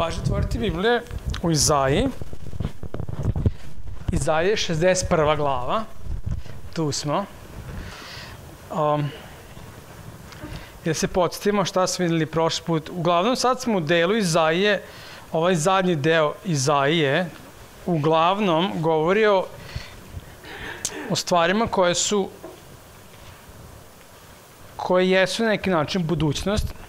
Važno otvoriti Biblije u Izaiji. Izaije 61. glava. Tu smo. Um, da se podsjetimo šta smo videli prošli put. Uglavnom sad smo u delu Izaije, ovaj zadnji deo Izaije, uglavnom govori o, o stvarima koje su koje jesu na neki način budućnost.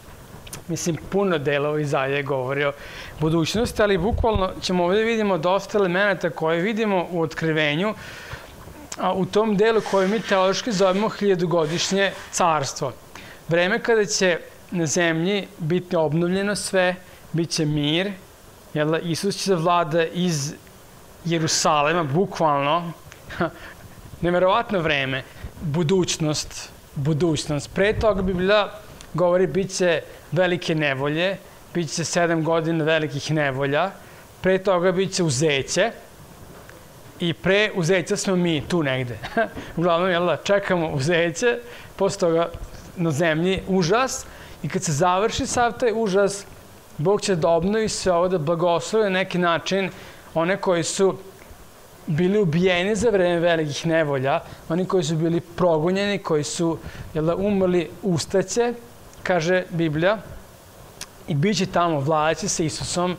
Mislim, puno delova Izaije govori o budućnosti, ali bukvalno ćemo ovde vidimo dosta elemenata koje vidimo u otkrivenju, a u tom delu koje mi teološki zovemo hiljadugodišnje carstvo. Vreme kada će na zemlji biti obnovljeno sve, bit će mir, jel, Isus će da vlada iz Jerusalema, bukvalno, neverovatno vreme, budućnost, budućnost. Pre toga bi bila, govori, bit će velike nevolje, bit će sedam godina velikih nevolja, pre toga bit će uzeće, i pre uzeća smo mi tu negde. Uglavnom, jel da, čekamo uzeće, posle toga na zemlji užas i kad se završi sav taj užas, Bog će da obnovi sve ovo, da blagoslove na neki način one koji su bili ubijeni za vreme velikih nevolja, oni koji su bili progonjeni, koji su jel da, umrli, ustaće, kaže Biblija, i bit će tamo, vladaće sa Isusom.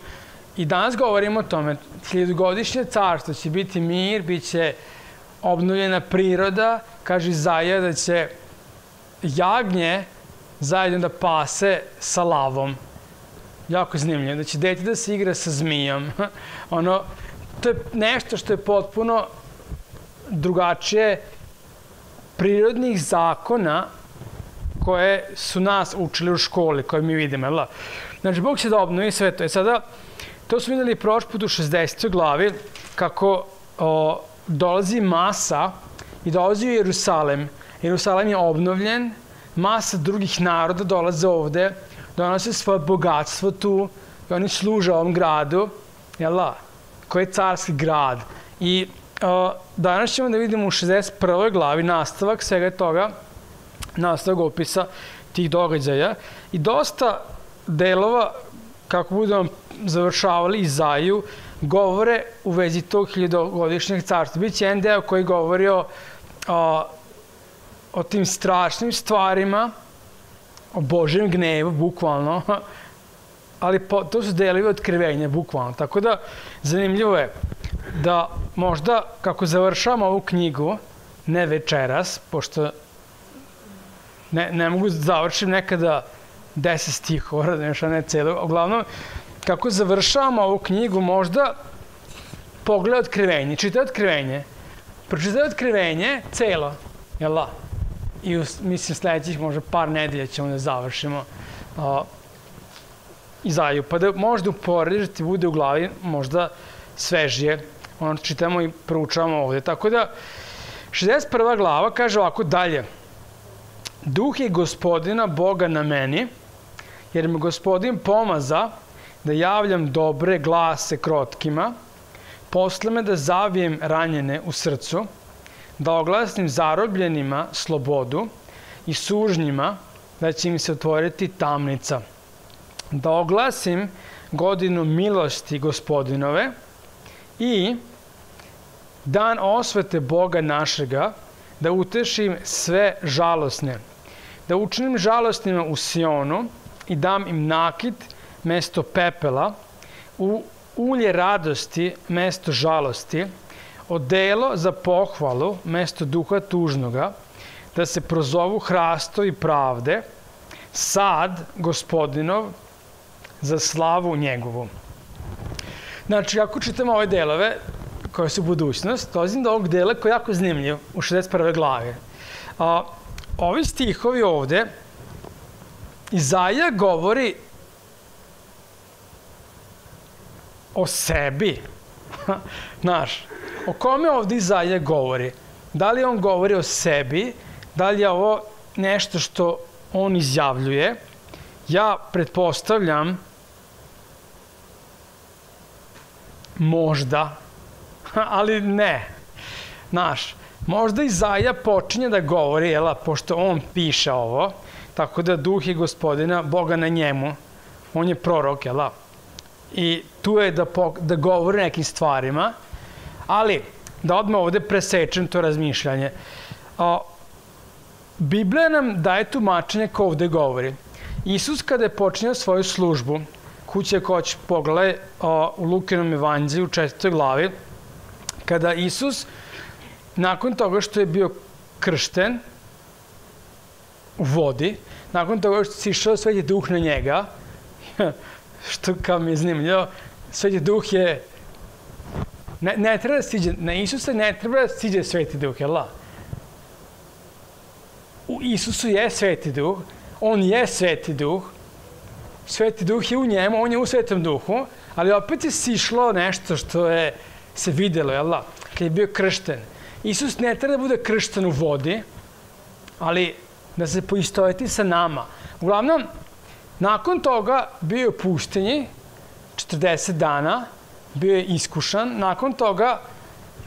I danas govorimo o tome, hiljadugodišnje carstvo će biti mir, bit će obnovljena priroda, kaže Izaija da će jagnje zajedno da pase sa lavom. Jako zanimljivo, da će dete da se igra sa zmijom. ono, to je nešto što je potpuno drugačije prirodnih zakona koje su nas učili u školi, koje mi vidimo. Jel? Da? Znači, Bog će da obnovi sve to. I e sada, to smo videli prošli put u 60. glavi, kako o, dolazi masa i dolazi u Jerusalem. Jerusalem je obnovljen, masa drugih naroda dolaze ovde, donose svoje bogatstvo tu i oni služe ovom gradu, jel da? Koji je carski grad. I o, danas ćemo da vidimo u 61. glavi nastavak svega toga, nastavak opisa tih događaja i dosta delova, kako budemo završavali Izaju, govore u vezi tog hiljadogodišnjeg carstva. Biće jedan deo koji govori o, o, o tim strašnim stvarima, o Božjem gnevu, bukvalno, ali po, to su delovi otkrivenja, bukvalno. Tako da, zanimljivo je da možda, kako završamo ovu knjigu, ne večeras, pošto ne, ne mogu da završim nekada deset stihova, da nešto ne celo. Uglavnom, kako završavamo ovu knjigu, možda pogled otkrivenje, čita otkrivenje, pročita otkrivenje celo, jel da? I u, mislim, sledećih možda par nedelja ćemo da završimo uh, Izaju, pa da možda uporediš da ti bude u glavi možda svežije, ono čitamo i proučavamo ovde. Tako da, 61. glava kaže ovako dalje. Duh je gospodina Boga na meni, jer me gospodin pomaza da javljam dobre glase krotkima, posle me da zavijem ranjene u srcu, da oglasnim zarobljenima slobodu i sužnjima da će im se otvoriti tamnica, da oglasim godinu milosti gospodinove i dan osvete Boga našega, da utešim sve žalosne, da učinim žalostnima u Sionu i dam im nakit mesto pepela, u ulje radosti mesto žalosti, odelo za pohvalu mesto duha tužnoga, da se prozovu hrastovi pravde, sad gospodinov za slavu njegovu. Znači, ako čitamo ove delove, koje su budućnost, dolazim do ovog dela koji je jako zanimljiv u 61. glavi. A, ovi stihovi ovde, Izaja govori o sebi. Znaš, o kome ovde Izaja govori? Da li on govori o sebi? Da li je ovo nešto što on izjavljuje? Ja pretpostavljam možda, ali ne. Znaš, možda Izaja počinje da govori, jela, pošto on piše ovo, tako da duh je gospodina, Boga na njemu, on je prorok, jela, i tu je da, pok, da govori nekim stvarima, ali da odmah ovde presečem to razmišljanje. O, Biblija nam daje tumačenje ko ovde govori. Isus kada je počinio svoju službu, kuće koć pogledaj o, u Lukinom evanđelju u četvrtoj glavi, kada Isus, nakon toga što je bio kršten u vodi, nakon toga što si išao sveti duh na njega, što kao mi je zanimljivo, sveti duh je ne, ne treba da siđe, na Isusa ne treba da siđe sveti duh, jel da? U Isusu je sveti duh, on je sveti duh, sveti duh je u njemu, on je u svetom duhu, ali opet je sišlo nešto što je se videlo, jel da? Kad je bio kršten. Isus ne treba da bude kršten u vodi, ali da se poistoveti sa nama. Uglavnom, nakon toga bio u pustinji 40 dana, bio je iskušan, nakon toga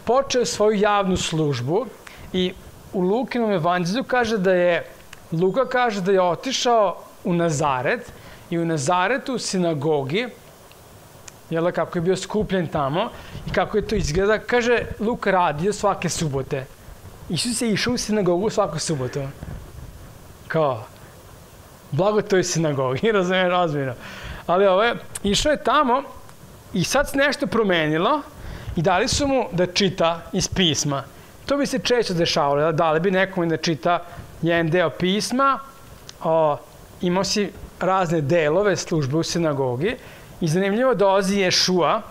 počeo svoju javnu službu i u Lukinom evanđelju kaže da je, Luka kaže da je otišao u Nazaret i u Nazaretu sinagogi, jel, kako je bio skupljen tamo i kako je to izgleda, kaže Luka radio svake subote. Isus je išao u sinagogu svaku subotu. Kao, blago toj sinagogi, razumijem, razmjerno. Ali ovo je, išao je tamo i sad se nešto promenilo i dali su mu da čita iz pisma. To bi se često dešavalo, da dali bi nekom da čita jedan deo pisma, o, imao si razne delove službe u sinagogi i zanimljivo dolazi Ješua,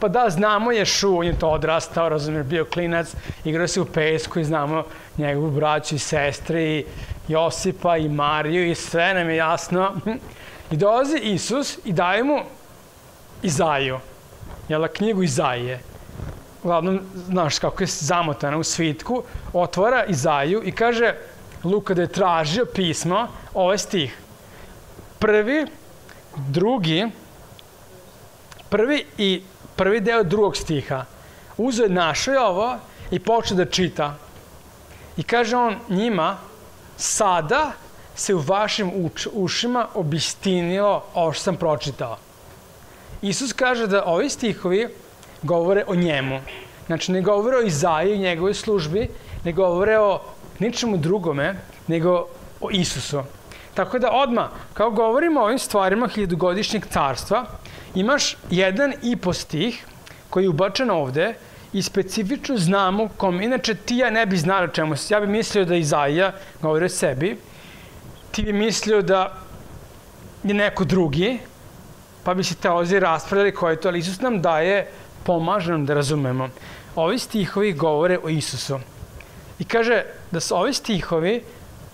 pa da, znamo Ješu, on je to odrastao, razumijem, bio klinac, igrao se u pesku i znamo njegovu braću i sestre i Josipa i Mariju i sve nam je jasno. I dolazi Isus i daje mu Izaju, jel, knjigu Izaije. Uglavnom, znaš kako je zamotana u svitku, otvara Izaju i kaže, Luka da je tražio pismo, ovaj stih. Prvi, drugi, prvi i prvi deo drugog stiha. Uzo je našao je ovo i počeo da čita. I kaže on njima, sada se u vašim uč, ušima obistinilo ovo što sam pročitao. Isus kaže da ovi stihovi govore o njemu. Znači, ne govore o Izaji i njegovoj službi, ne govore o ničemu drugome, nego o Isusu. Tako da odma, kao govorimo o ovim stvarima hiljadugodišnjeg carstva, imaš jedan i po stih koji je ubačen ovde i specifično znamo kom, inače ti ja ne bi znali čemu se, ja bi mislio da Izaija govori o sebi, ti bi mislio da je neko drugi, pa bi se teolozi raspravljali ko je to, ali Isus nam daje, pomaže nam da razumemo. Ovi stihovi govore o Isusu. I kaže da su ovi stihovi,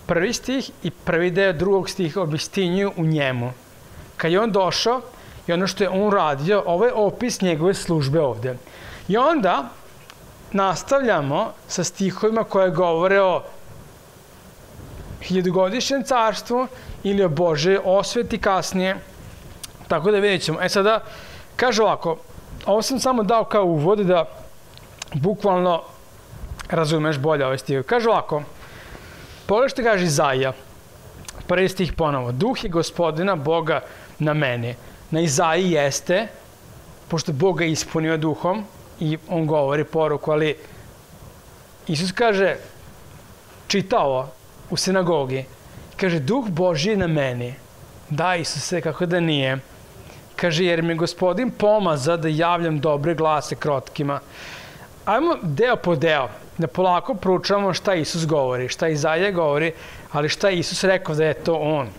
prvi stih i prvi deo drugog stiha obistinjuju u njemu. Kad je on došao i ono što je on radio, ovo je opis njegove službe ovde. I onda nastavljamo sa stihovima koje govore o hiljadugodišnjem carstvu ili o Bože osveti kasnije, Tako da vidjet ćemo. E sada, kaže ovako, ovo sam samo dao kao uvod da bukvalno razumeš bolje ovaj stih. Kaže ovako, pogledaj što kaže Izaija, prvi stih ponovo, duh je gospodina Boga na meni. Na Izaiji jeste, pošto Boga ispunio duhom i on govori poruku, ali Isus kaže, čita ovo u sinagogi, kaže, duh Boži je na meni. Da, Isuse, kako da nije. Kaže, jer mi gospodin pomaza da javljam dobre glase krotkima. Ajmo deo po deo, da polako proučavamo šta Isus govori, šta Izaija govori, ali šta Isus rekao da je to on.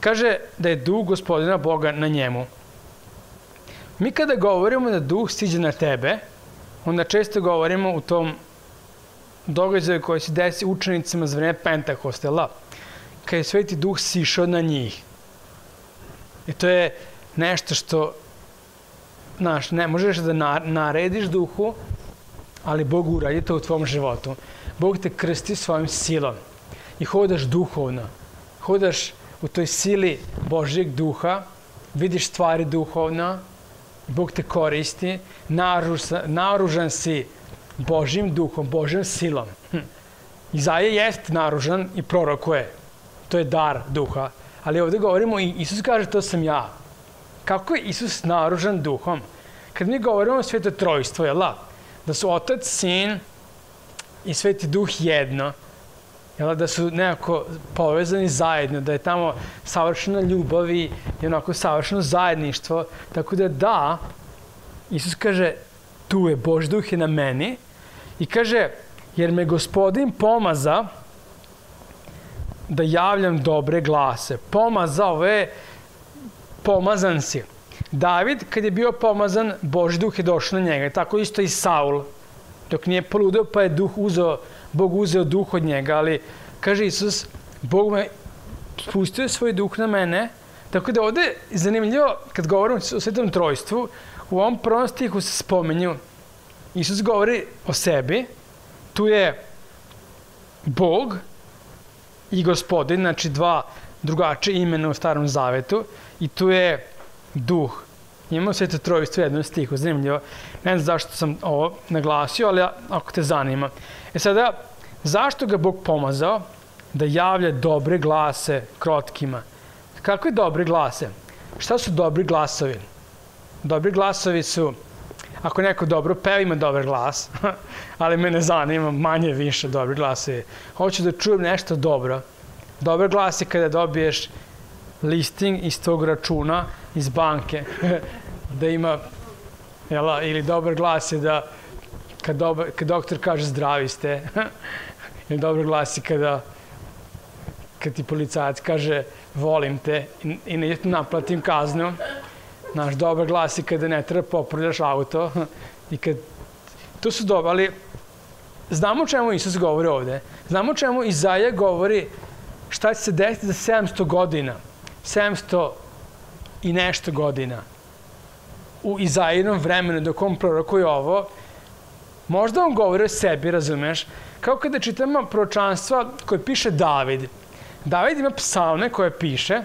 Kaže da je duh gospodina Boga na njemu. Mi kada govorimo da duh stiđe na tebe, onda često govorimo u tom događaju koji se desi učenicima za vreme Pentakostela, kada je sveti duh sišao na njih. I to je nešto što, znaš, ne možeš da narediš duhu, ali Bog uradi to u tvom životu. Bog te krsti svojom silom i hodaš duhovno. Hodaš u toj sili Božjeg duha, vidiš stvari duhovno, Bog te koristi, naoružan si Božjim duhom, Božjom silom. Hm. Izaja jest naružan i prorokuje. To je dar duha. Ali ovde govorimo i Isus kaže to sam ja kako je Isus naružan duhom. Kad mi govorimo o sveto trojstvo, je la? Da su Otac, Sin i Sveti Duh jedno, jel, da su nekako povezani zajedno, da je tamo savršena ljubav i onako savršeno zajedništvo. Tako da da, Isus kaže, tu je, Bož duh je na meni i kaže, jer me gospodin pomaza da javljam dobre glase. Pomazao je, pomazan si. David, kad je bio pomazan, Boži duh je došao na njega. Tako isto i Saul. Dok nije poludeo, pa je duh uzeo, Bog uzeo duh od njega. Ali, kaže Isus, Bog me spustio svoj duh na mene. Tako da ovde je zanimljivo, kad govorimo o svetom trojstvu, u ovom prvom stihu se spomenju, Isus govori o sebi, tu je Bog i gospodin, znači dva drugačije imena u starom zavetu, i tu je duh. Imamo sveto trojstvo u jednom stihu, zanimljivo. Ne znam zašto sam ovo naglasio, ali ako te zanima. E sada, zašto ga Bog pomazao da javlja dobre glase krotkima? Kakve dobre glase? Šta su dobri glasovi? Dobri glasovi su, ako neko dobro peva, ima dobar glas, ali mene zanima manje više dobri glase. Hoću da čujem nešto dobro. Dobar glas je kada dobiješ listing iz tog računa iz banke, da ima, jela, ili dobar glas je da kad, dobar, kad doktor kaže zdravi ste, ili dobar glas je kada kad ti policajac kaže volim te. I, ne naplatim kaznu, naš dobar glas je kada ne treba popravljaš auto. I kad to su dobro, ali znamo čemu Isus govori ovde. Znamo čemu Izaja govori šta će se desiti za 700 godina. 700 i nešto godina. U Izajinom vremenu dok on prorokuje ovo, možda on govori o sebi, razumeš? Kao kada čitamo proročanstva koje piše David. David ima psalme koje piše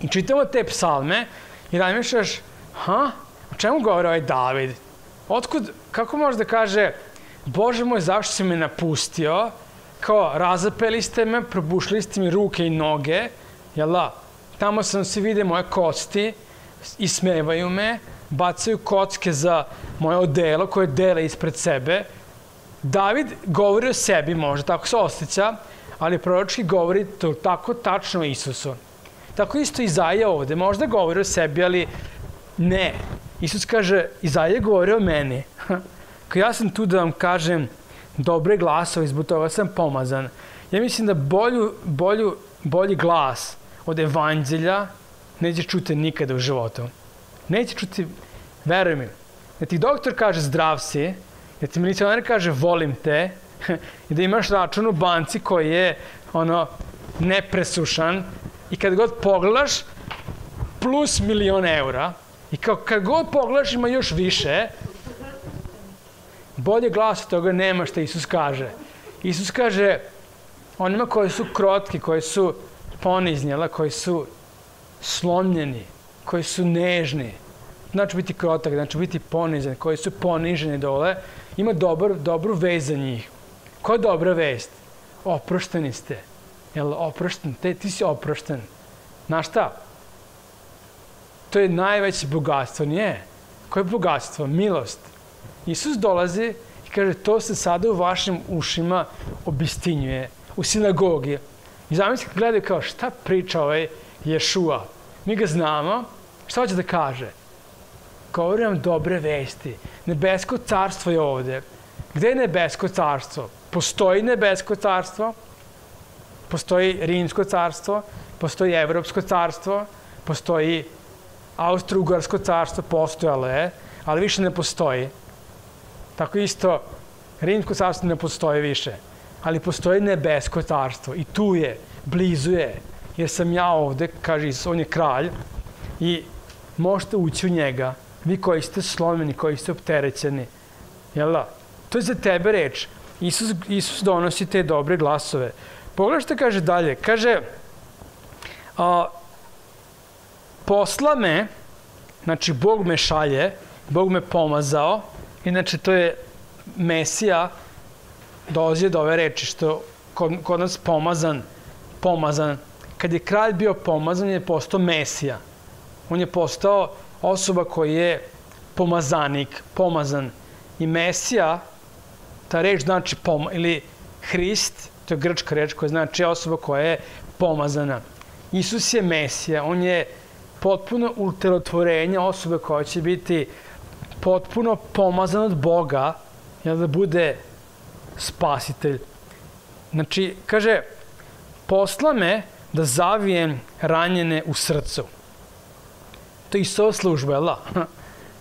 i čitamo te psalme i razmišljaš, ha, o čemu govori ovaj David? Otkud, kako može da kaže, Bože moj, zašto si me napustio? Kao, razapeli ste me, probušli ste mi ruke i noge, jel da? Tamo sam se vide moje kosti, ismevaju me, bacaju kocke za moje odelo koje dele ispred sebe. David govori o sebi, možda tako se osjeća, ali proročki govori to tako tačno Isusu. Tako isto Izaija ovde, možda govori o sebi, ali ne. Isus kaže, Izaija govori o meni. Kao ja sam tu da vam kažem dobre glasove, zbog toga sam pomazan. Ja mislim da bolju, bolju, bolji glas od evanđelja neće čuti nikada u životu. Neće čuti, veruj mi, da ti doktor kaže zdrav si, da ti milicionar kaže volim te, i da imaš račun u banci koji je ono nepresušan i kad god pogledaš plus milion eura i kao kad god pogledaš ima još više, bolje glas od toga nema što Isus kaže. Isus kaže onima koji su krotki, koji su poniznjela, koji su slomljeni, koji su nežni, znači biti krotak, znači biti ponizan, koji su poniženi dole, ima dobar, dobru vez za njih. Koja je dobra vest? Oprošteni ste. Jel oprošten? Te, ti si oprošten. Znaš šta? To je najveće bogatstvo, nije? Koje je bogatstvo? Milost. Isus dolazi i kaže, to se sada u vašim ušima obistinjuje u sinagogi. I zamislite gledaju kao šta priča ovaj Ješua. Mi ga znamo, šta hoće da kaže? Govori nam dobre vesti. Nebesko carstvo je ovde. Gde je nebesko carstvo? Postoji nebesko carstvo, postoji rimsko carstvo, postoji evropsko carstvo, postoji austro-ugarsko carstvo, postojalo je, ali više ne postoji. Tako isto, rimsko carstvo ne postoji više ali postoji nebesko carstvo i tu je, blizu je, jer sam ja ovde, kaže Isus, on je kralj i možete ući u njega, vi koji ste slomeni, koji ste opterećeni. Jel da? To je za tebe reč. Isus, Isus donosi te dobre glasove. Pogledaj što kaže dalje. Kaže, a, posla me, znači Bog me šalje, Bog me pomazao, inače to je Mesija, dolazi do ove reči što kod, kod nas pomazan, pomazan. Kad je kralj bio pomazan je postao mesija. On je postao osoba koji je pomazanik, pomazan. I Mesija, ta reč znači pom, ili Hrist, to je grčka reč koja znači osoba koja je pomazana. Isus je Mesija, on je potpuno ulterotvorenje osobe koja će biti potpuno pomazan od Boga, jel da bude spasitelj. Znači, kaže, posla me da zavijem ranjene u srcu. To je isto služba, jel da?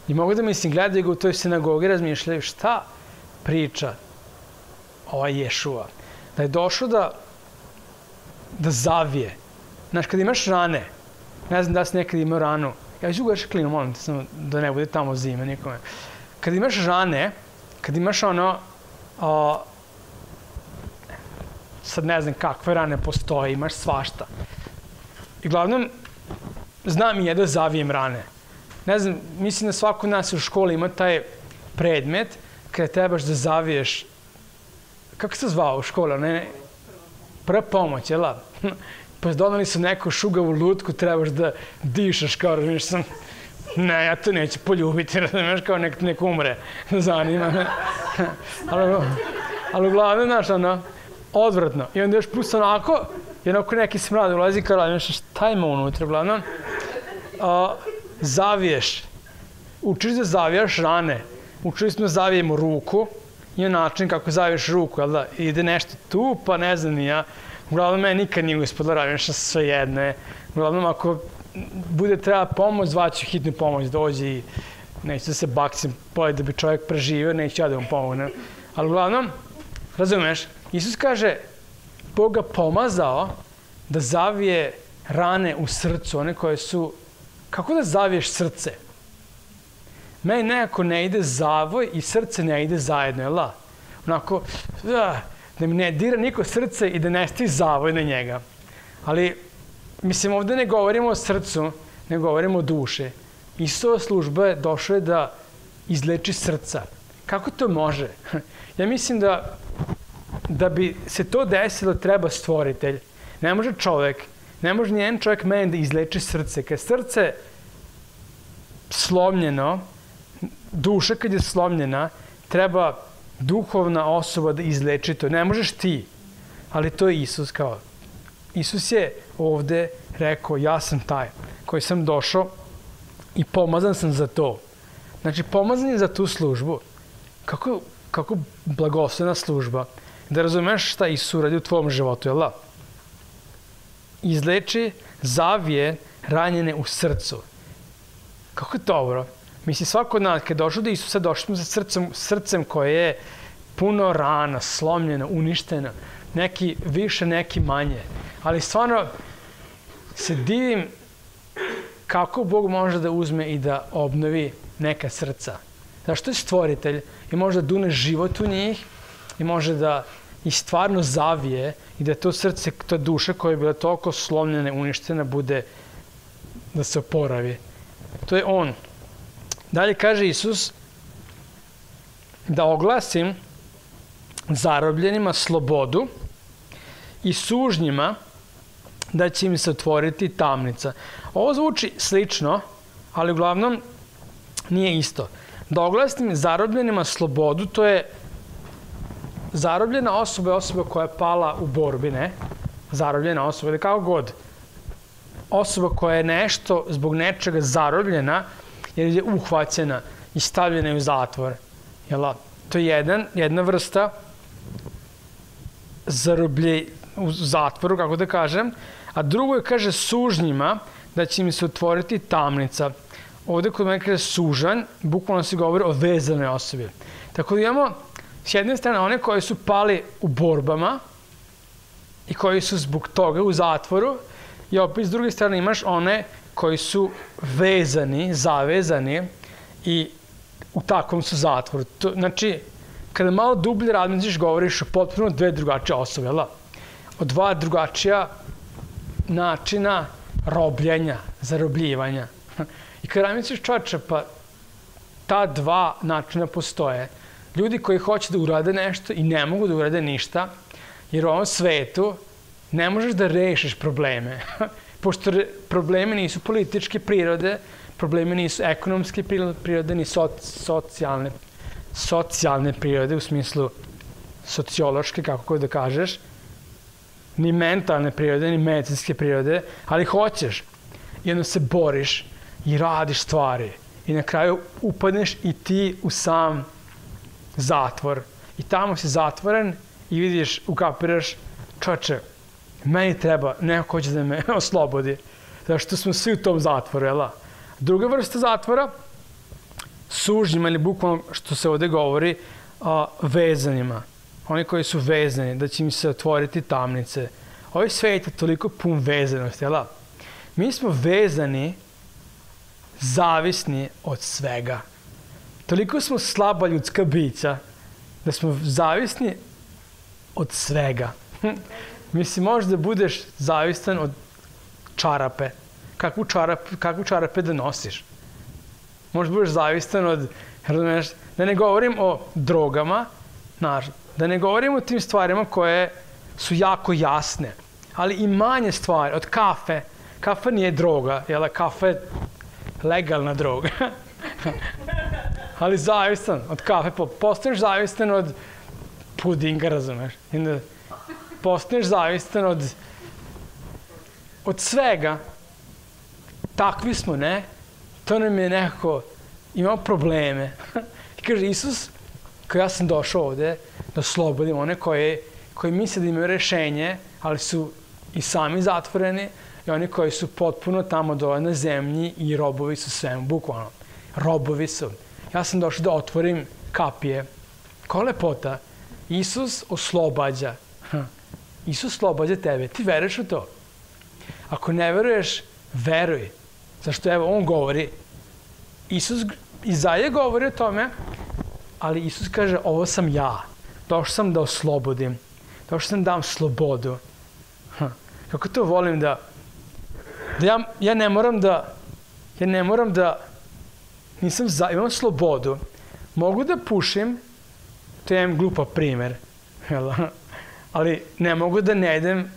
I mogu da mislim, gledaju ga u toj sinagogi, razmišljaju šta priča ovaj Ješua. Da je došao da, da zavije. Znaš, kad imaš rane, ne znam da si nekad imao ranu, ja ću ga klinu, molim te, samo da ne bude tamo zime nikome. Kad imaš rane, kad imaš ono, o, sad ne znam kakve rane postoje, imaš svašta. I glavnom, znam i ja da zavijem rane. Ne znam, mislim da svako nas u školi ima taj predmet kada trebaš da zaviješ kako se zvao u školi, ne, prva pomoć, jel da? Pa donali su neku šugavu lutku, trebaš da dišaš kao, razumiješ sam, ne, ja to neću poljubiti, razumiješ, kao nek, nek umre, zanima me. ali, ali uglavnom, znaš, ono, odvratno. I onda još plus onako, i onako neki smrad ulazi, kao, razumiješ, šta ima unutra, uglavnom, a, zaviješ, učiš da zavijaš rane, učili smo da zavijemo ruku, ima način kako zaviješ ruku, jel da, ide nešto tu, pa ne znam ni ja, uglavnom meni nikad nije uspod da radim sve jedne, uglavnom ako bude treba pomoć, zvaću hitnu pomoć, dođi i neću da se baksim, poje da bi čovjek preživio, neću ja da vam pomognem. Ali uglavnom, razumeš, Isus kaže, Bog ga pomazao da zavije rane u srcu, one koje su, kako da zaviješ srce? Meni nekako ne ide zavoj i srce ne ide zajedno, jel da? Onako, da, da mi ne dira niko srce i da ne sti zavoj na njega. Ali, mislim, ovde ne govorimo o srcu, ne govorimo o duše. Isto služba je došla da izleči srca. Kako to može? Ja mislim da da bi se to desilo treba stvoritelj. Ne može čovek, ne može nijedan čovek meni da izleči srce. Kad srce slomljeno, duša kad je slomljena, treba duhovna osoba da izleči to. Ne možeš ti, ali to je Isus kao. Isus je ovde rekao, ja sam taj koji sam došao i pomazan sam za to. Znači, pomazan je za tu službu. Kako, kako blagoslena služba. Da razumeš šta Isus radi u tvom životu, jel da? Izleči, zavije ranjene u srcu. Kako je dobro. Misli, svako od nas, kad došlo do Isusa, došli smo sa srcem, srcem koje je puno rana, slomljeno, uništeno. Neki više, neki manje. Ali stvarno se divim kako Bog može da uzme i da obnovi neka srca. Zašto je stvoritelj i može da dune život u njih i može da i stvarno zavije i da to srce, ta duša koja je bila toliko slomljena, uništena, bude da se oporavi. To je on. Dalje kaže Isus da oglasim zarobljenima slobodu i sužnjima da će im se otvoriti tamnica. Ovo zvuči slično, ali uglavnom nije isto. Da oglasim zarobljenima slobodu, to je zarobljena osoba je osoba koja je pala u borbi, ne? Zarobljena osoba ili kako god. Osoba koja je nešto zbog nečega zarobljena, jer je uhvaćena i stavljena u zatvor. Jel, to je jedan, jedna vrsta zaroblje u zatvoru, kako da kažem, a drugo je, kaže, sužnjima, da će im se otvoriti tamnica. Ovde kod mene kaže sužanj, bukvalno se govori o vezanoj osobi. Tako da imamo, s jedne strane, one koji su pali u borbama i koji su zbog toga u zatvoru, i opet s druge strane imaš one koji su vezani, zavezani i u takvom su zatvoru. To, znači, kada malo dublje razmisliš, govoriš o potpuno dve drugačije osobe, jel? Da? O dva drugačija načina robljenja, zarobljivanja. I kada razmisliš čoče, pa ta dva načina postoje. Ljudi koji hoće da urade nešto i ne mogu da urade ništa, jer u ovom svetu ne možeš da rešiš probleme. pošto problemi nisu političke prirode, problemi nisu ekonomske prirode, ni socijalne, socijalne prirode u smislu sociološke, kako da kažeš, ni mentalne prirode, ni medicinske prirode, ali hoćeš. I onda se boriš i radiš stvari. I na kraju upadneš i ti u sam zatvor. I tamo si zatvoren i vidiš, ukapiraš, čoče, meni treba, neko hoće da me oslobodi. Zašto smo svi u tom zatvoru, jel? Druga vrsta zatvora, sužnjima ili bukvalno što se ovde govori, a, vezanima. Oni koji su vezani, da će im se otvoriti tamnice. Ovaj svet je toliko pun vezanosti, jel? Mi smo vezani, zavisni od svega. Toliko smo slaba ljudska bića da smo zavisni od svega. Mislim, možeš da budeš zavistan od čarape. Kakvu, čarap, kakvu čarape da nosiš? Možeš da budeš zavistan od, razumeš, da ne govorim o drogama, znaš, da ne govorim o tim stvarima koje su jako jasne, ali i manje stvari, od kafe. Kafa nije droga, jel, kafa je legalna droga. ali zavistan od kafe, postaneš zavistan od pudinga, razumeš? I onda postaneš zavistan od, od svega. Takvi smo, ne? To nam je nekako, imamo probleme. I kaže Isus, kao ja sam došao ovde da slobodim one koje, koji misle da imaju rešenje, ali su i sami zatvoreni, i oni koji su potpuno tamo dole na zemlji i robovi su svemu, bukvalno. Robovi su. Ja sam došao da otvorim kapije. Ko lepota. Isus oslobađa. Isus oslobađa tebe. Ti veruješ u to? Ako ne veruješ, veruj. Zašto evo, on govori. Isus, Izaja govori o tome, ali Isus kaže, ovo sam ja. Došao sam da oslobodim. Došao sam da dam slobodu. Ha. Kako to volim da, da ja, ja ne moram da, ja ne moram da, nisam za, imam slobodu. Mogu da pušim, to je jedan glupa primer, ali ne mogu da ne jedem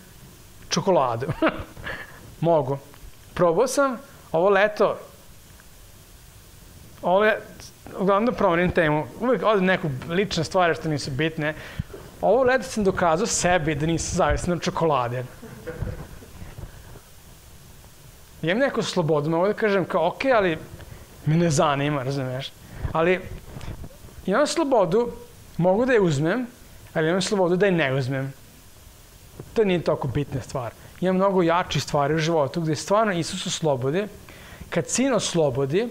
čokoladu. mogu. Probao sam ovo leto, ovo je, uglavnom da promenim temu, uvek ode neku lične stvari što nisu bitne. Ovo leto sam dokazao sebi da nisam zavisno od čokolade. Imam neku slobodu, mogu da kažem kao, ok, ali me ne zanima, razumeš? Ali imam slobodu, mogu da je uzmem, ali imam slobodu da je ne uzmem. To nije toliko bitna stvar. Ima mnogo jačih stvari u životu gde stvarno Isus oslobodi. Kad sin oslobodi,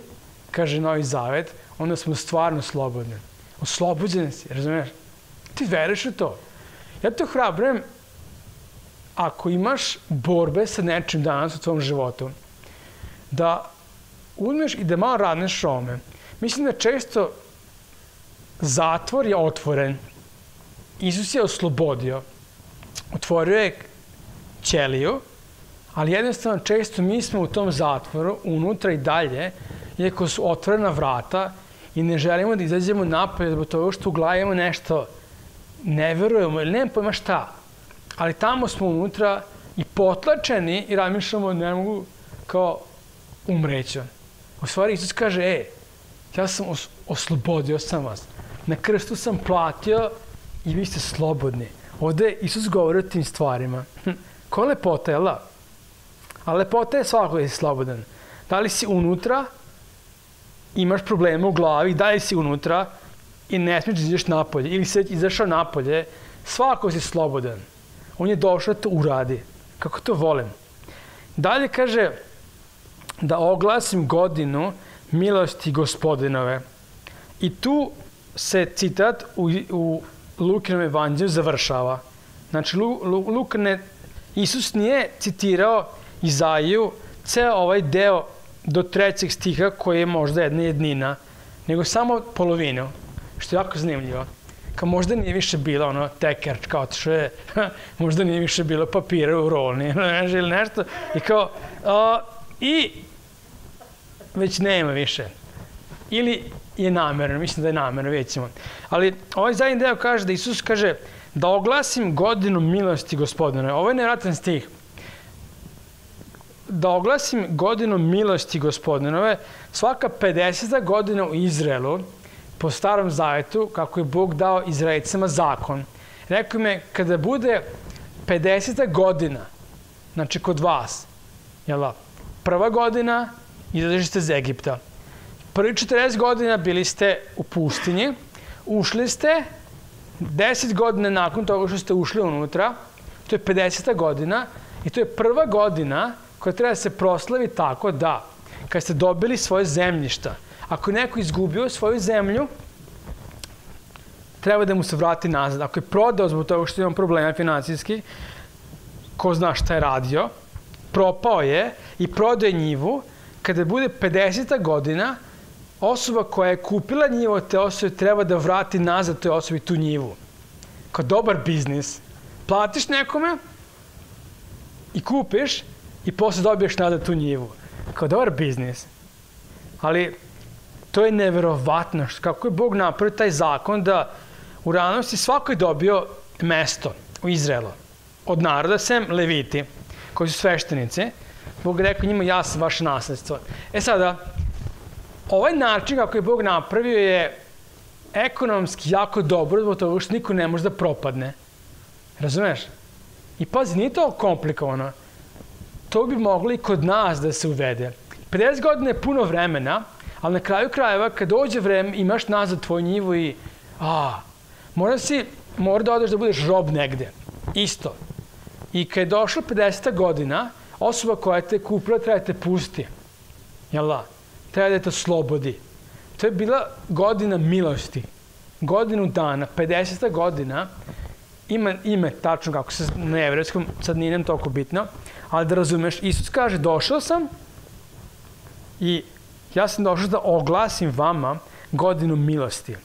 kaže Novi Zavet, onda smo stvarno slobodni. Oslobođeni si, razumeš? Ti veriš u to. Ja te hrabrujem, ako imaš borbe sa nečim danas u tvom životu, da uzmeš i da malo radneš ome. Mislim da često zatvor je otvoren. Isus je oslobodio. Otvorio je ćeliju, ali jednostavno često mi smo u tom zatvoru, unutra i dalje, iako su otvorena vrata i ne želimo da izađemo napolje zbog toga što uglavimo nešto, ne verujemo ili nemam pojma šta. Ali tamo smo unutra i potlačeni i razmišljamo ne mogu kao umreću. U stvari Isus kaže, e, ja sam os oslobodio sam vas. Na krstu sam platio i vi ste slobodni. Ovde Isus govori o tim stvarima. Hm, ko je lepota, jel da? A lepota je svako da si slobodan. Da li si unutra, imaš probleme u glavi, da li si unutra i ne smiješ da izaš napolje, ili se izašao napolje, svako si slobodan. On je došao da to uradi. Kako to volim. Dalje kaže, da oglasim godinu milosti gospodinove. I tu se citat u, u Lukinom evanđelju završava. Znači, Lu, Lu, Luka ne, Isus nije citirao Izaiju ceo ovaj deo do trećeg stiha koji je možda jedna jednina, nego samo polovinu, što je jako zanimljivo. Kao možda nije više bilo ono tekerč, kao što je, možda nije više bilo papira u rolni, ili nešto. I kao, a, i već nema više. Ili je namerno, mislim da je namerno, vidjet ćemo. Ali ovaj zadnji deo kaže da Isus kaže da oglasim godinu milosti gospodine. Ovo je nevratan stih. da oglasim godinu milosti gospodinove, svaka 50. godina u Izraelu, po starom zavetu, kako je Bog dao Izraelicama zakon. Rekao me, kada bude 50. godina, znači kod vas, jel da, prva godina, izađete iz Egipta. Prvi 40 godina bili ste u pustinji, ušli ste, 10 godina nakon toga što ste ušli unutra, to je 50. godina, i to je prva godina koja treba da se proslavi tako da, kad ste dobili svoje zemljišta, ako je neko izgubio svoju zemlju, treba da mu se vrati nazad. Ako je prodao zbog toga što imam problema financijski, ko zna šta je radio, propao je i prodao je njivu, kada bude 50. godina, osoba koja je kupila njivu od te osobe treba da vrati nazad toj osobi tu njivu. Kao dobar biznis. Platiš nekome i kupiš i posle dobiješ nazad tu njivu. Kao dobar biznis. Ali to je neverovatno kako je Bog napravio taj zakon da u realnosti svako je dobio mesto u Izraelu od naroda, sem Leviti, koji su sveštenici. Bog rekao njima, ja sam vaše nasledstvo. E sada, ovaj način kako je Bog napravio je ekonomski jako dobro, zbog toga što niko ne može da propadne. Razumeš? I pazi, nije to komplikovano. To bi moglo i kod nas da se uvede. 50 godina je puno vremena, ali na kraju krajeva, kad dođe vreme, imaš nazad tvoj njivu i a, mora si, mora da odeš da budeš rob negde. Isto. I kad je došla 50. godina, osoba koja te kupila treba da te pusti. Jel da? Treba da te slobodi. To je bila godina milosti. Godinu dana, 50. godina, ima ime tačno kako se na evrijskom, sad nije nam toliko bitno, ali da razumeš, Isus kaže, došao sam i ja sam došao da oglasim vama godinu milosti.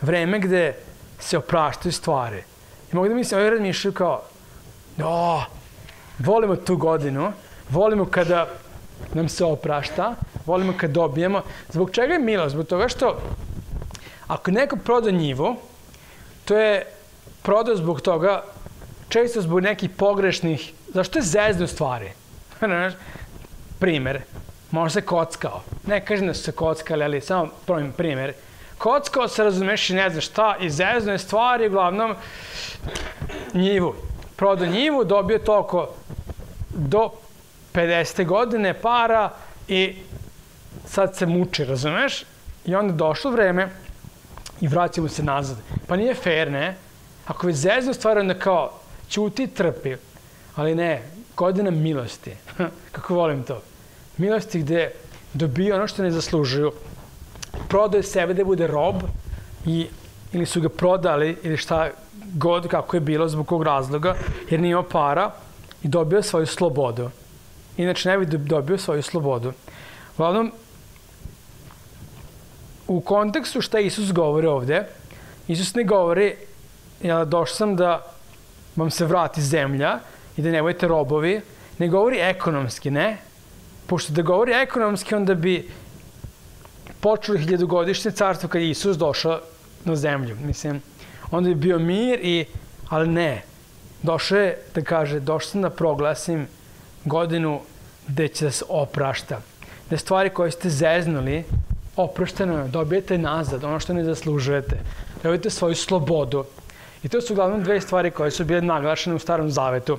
Vreme gde se opraštaju stvari. I mogu da mislim, ovi razmišljaju kao, o, volimo tu godinu, volimo kada nam se oprašta, volimo kad dobijemo. Zbog čega je milost? Zbog toga što ako neko proda njivu, to je prodao zbog toga, često zbog nekih pogrešnih, zašto je zeznu stvari? primer, možda se kockao. Ne kažem da su se kockali, ali samo prvim primer. Kockao se, razumeš, i ne znaš šta, i zeznu je stvari, uglavnom, njivu. Prodao njivu, dobio toliko do 50. godine para i sad se muči, razumeš? I onda došlo vreme i vraćamo se nazad. Pa nije fair, ne? Ako već zeznu stvari, onda kao, ćuti, trpi. Ali ne, godina milosti. Kako volim to. Milosti gde dobiju ono što ne zaslužuju. Prodaju sebe da bude rob i ili su ga prodali ili šta god kako je bilo zbog kog razloga, jer nije imao para i dobio svoju slobodu. Inače ne bi dobio svoju slobodu. Uglavnom, u kontekstu šta Isus govori ovde, Isus ne govori ja došao sam da vam se vrati zemlja i da ne budete robovi, ne govori ekonomski, ne? Pošto da govori ekonomski, onda bi počelo hiljadugodišnje carstvo kad je Isus došao na zemlju. Mislim, onda bi bio mir i, ali ne. Došao je da kaže, došao sam da proglasim godinu gde će da se oprašta. Da stvari koje ste zeznuli, oprošteno dobijete nazad, ono što ne zaslužujete. Dobijete svoju slobodu. I to su uglavnom dve stvari koje su bile naglašene u Starom Zavetu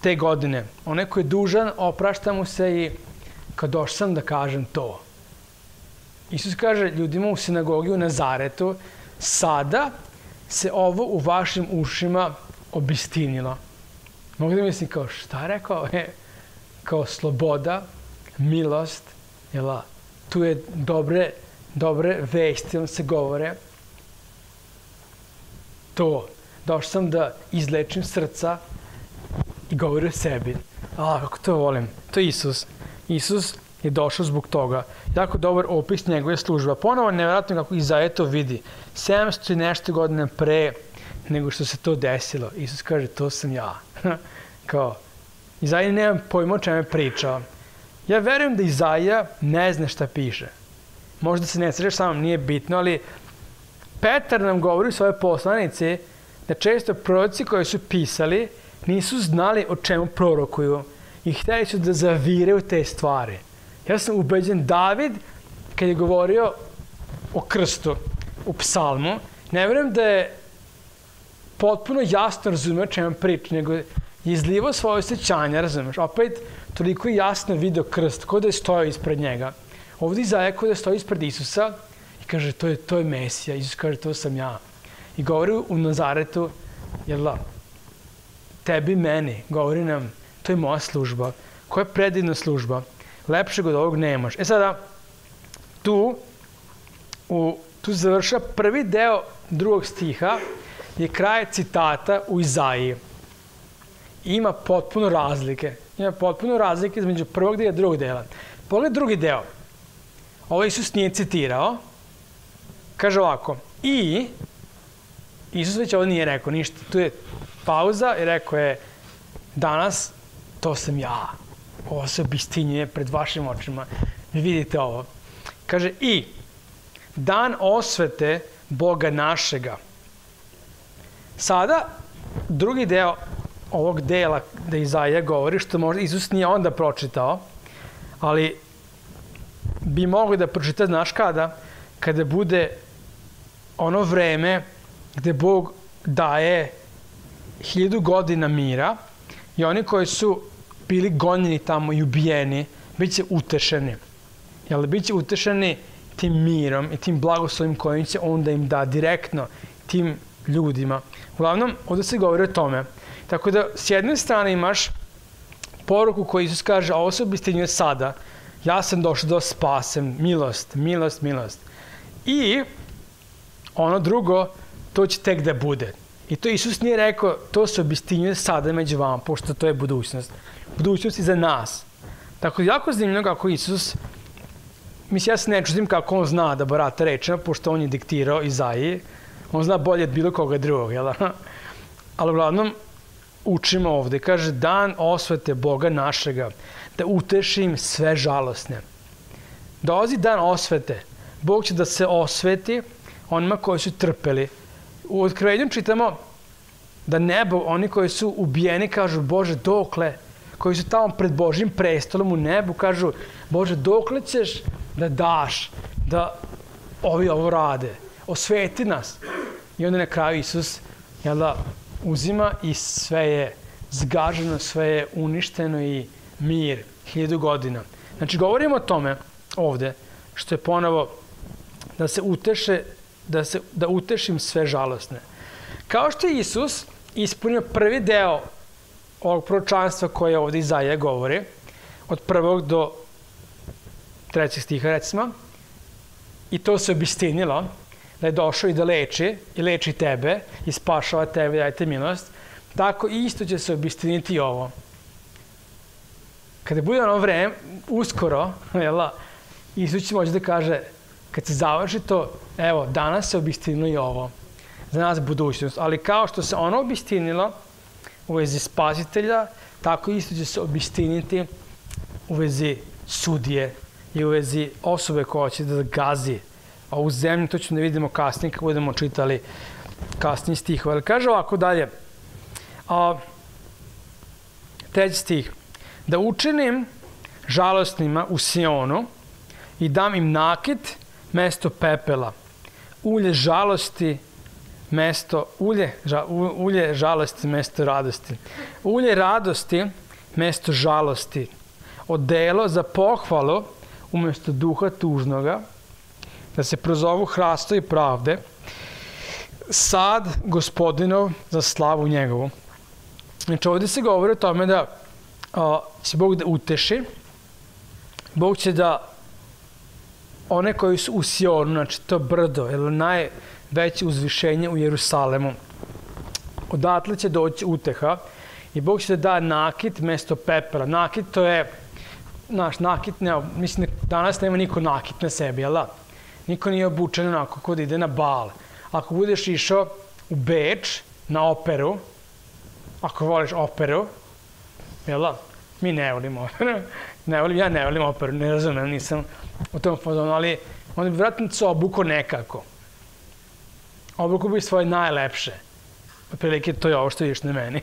te godine. Onaj ko je dužan, oprašta mu se i kad došao sam da kažem to. Isus kaže ljudima u sinagogi u Nazaretu, sada se ovo u vašim ušima obistinilo. Mogu da mislim kao šta rekao? E, kao sloboda, milost, jela, tu je dobre, dobre vesti, on se govore, to. Došao sam da izlečim srca i govori o sebi. A, kako to volim. To je Isus. Isus je došao zbog toga. Jako dobar opis njegove služba. Ponovo nevjerojatno kako Izaja to vidi. 700 i nešto godine pre nego što se to desilo. Isus kaže, to sam ja. Kao, Izaja nema pojma o čemu pričao. Ja verujem da Izaja ne zna šta piše. Možda se ne sređeš samom, nije bitno, ali Petar nam govori u svoje poslanici da često proroci koji su pisali nisu znali o čemu prorokuju. i hteli su da zaviraju te stvari. Ja sam ubeđen, David, kad je govorio o krstu u psalmu, ne verujem da je potpuno jasno razumeo čemu priča, nego je izlivao svoje osjećanja, razumeš? Opet, toliko jasno video krst, kod da je stojao ispred njega. Ovdje Izaja kod da stoji ispred Isusa i kaže, to je, to je Mesija. Isus kaže, to sam ja. I govori u Nazaretu, jel da, tebi, meni, govori nam, to je moja služba. Koja je predivna služba. Lepšeg od ovog nemaš. E sada, tu, u, tu završa prvi deo drugog stiha, je kraj citata u Izaiji. Ima potpuno razlike. Ima potpuno razlike između prvog dela i drugog dela. Pogledaj drugi deo. Ovo Isus nije citirao. Kaže ovako. I, Isus već ovo nije rekao ništa. Tu je pauza i rekao je danas to sam ja. Ovo se obistinjuje pred vašim očima. Vi vidite ovo. Kaže i dan osvete Boga našega. Sada, drugi deo ovog dela da Izaija govori, što možda Isus nije onda pročitao, ali bi mogli da pročita, znaš kada? Kada bude ono vreme gde Bog daje hiljadu godina mira i oni koji su bili gonjeni tamo i ubijeni, bit će utešeni. Jel, bit će utešeni tim mirom i tim blagoslovim kojim će onda im da direktno tim ljudima. Uglavnom, ovde se govori o tome. Tako da, s jedne strane imaš poruku koju Isus kaže, ovo se obistinjuje sada, ja sam došao da spasem, milost, milost, milost. I ono drugo, to će tek da bude. I to Isus nije rekao, to se obistinjuje sada među vama, pošto to je budućnost. Budućnost je za nas. Tako jako zanimljivo kako Isus, mislim, ja se ne čudim kako on zna da barata rečima, pošto on je diktirao Izaiji, on zna bolje od bilo koga drugog, jel? Ali uglavnom, učimo ovde, kaže, dan osvete Boga našega, da utešim sve žalosne. Dolazi dan osvete. Bog će da se osveti onima koji su trpeli. U otkrivenju čitamo da nebo, oni koji su ubijeni, kažu, Bože, dokle? Koji su tamo pred Božim prestolom u nebu, kažu, Bože, dokle ćeš da daš da ovi ovo rade? Osveti nas. I onda na kraju Isus jel da, uzima i sve je zgaženo, sve je uništeno i mir, hiljadu godina. Znači, govorimo o tome ovde, što je ponovo da se uteše, da, se, da utešim sve žalostne. Kao što je Isus ispunio prvi deo ovog proročanstva koje ovde Izaija govori, od prvog do trećeg stiha, recimo, i to se obistinilo, da je došao i da leči, i leči tebe, i spašava tebe, dajte milost, tako isto će se obistiniti ovo. Kada bude ono vreme, uskoro, jela, Isus će moći da kaže, kad se završi to, evo, danas se obistinilo i ovo. Za nas budućnost. Ali kao što se ono obistinilo u vezi spasitelja, tako isto će se obistiniti u vezi sudije i u vezi osobe koja će da gazi ovu zemlju, to ćemo da vidimo kasnije kako budemo čitali kasniji stih. Ali kaže ovako dalje, a, treći stih, da učinim žalostnima u Sionu i dam im nakit mesto pepela, ulje žalosti mesto, ulje, ža, ulje žalosti mesto radosti, ulje radosti mesto žalosti, odelo za pohvalu umesto duha tužnoga, da se prozovu hrasto i pravde, sad gospodinov za slavu njegovu. Znači ovde se govori o tome da a, će Bog da uteši, Bog će da one koji su u Sionu, znači to brdo, je najveće uzvišenje u Jerusalemu, odatle će doći uteha i Bog će da da nakit mesto pepela. Nakit to je, znaš, nakit, ne, mislim, danas nema niko nakit na sebi, jel da? Niko nije obučen onako kod ide na bal. Ako budeš išao u Beč na operu, ako voliš operu, jel da? Mi ne volimo operu. Ne volim, ja ne volim operu, ne razumem, nisam u tom fazonu, ali onda bi vratno se obuko nekako. Obuko bi svoje najlepše. Prilike to je ovo što vidiš na meni.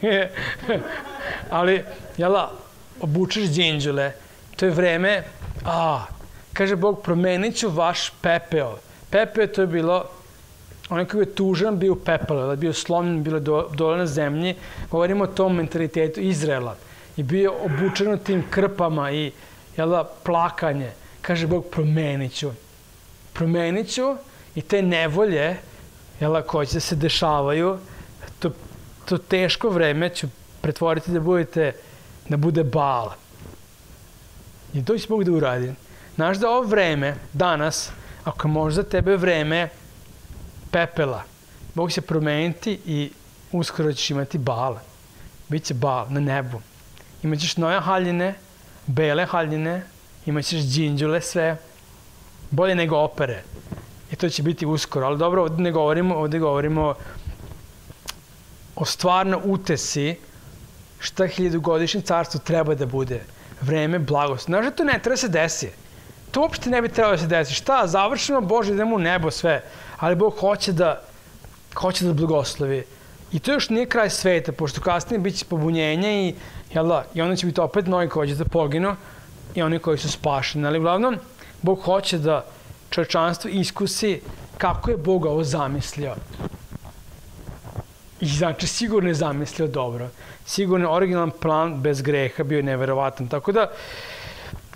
ali, jel da, obučeš džinđule, to je vreme, a, kaže Bog, promenit ću vaš pepeo. Pepeo to je bilo, onaj koji je tužan bio pepeo, bio slomljen, bilo do, dole na zemlji, govorimo o tom mentalitetu Izraela. I bio obučen u tim krpama i jel da, plakanje. Kaže Bog, promenit ću. Promenit ću i te nevolje jel da, koje će se dešavaju, to, to teško vreme ću pretvoriti da budete, da bude bala. I to će Bog da uradi. Znaš da ovo vreme, danas, ako je možda tebe vreme pepela, Bog će promeniti i uskoro ćeš imati bala. Biće bal na nebu. Imaćeš nove haljine, bele haljine, imaćeš džinđule sve, bolje nego opere. I to će biti uskoro. Ali dobro, ovde ne govorimo, ovde govorimo o stvarno utesi šta hiljadugodišnje carstvo treba da bude. Vreme blagost. Znaš da to ne treba da se desi. To uopšte ne bi trebalo da se desi. Šta, završeno, Bože, idemo u nebo sve. Ali Bog hoće da, hoće da blagoslovi. I to još nije kraj sveta, pošto kasnije biće pobunjenje i, jel da, i onda će biti opet mnogi koji će da poginu i oni koji su spašeni. Ali uglavnom, Bog hoće da čovečanstvo iskusi kako je Bog ovo zamislio. I znači, sigurno je zamislio dobro. Sigurno je originalan plan bez greha bio je neverovatan. Tako da,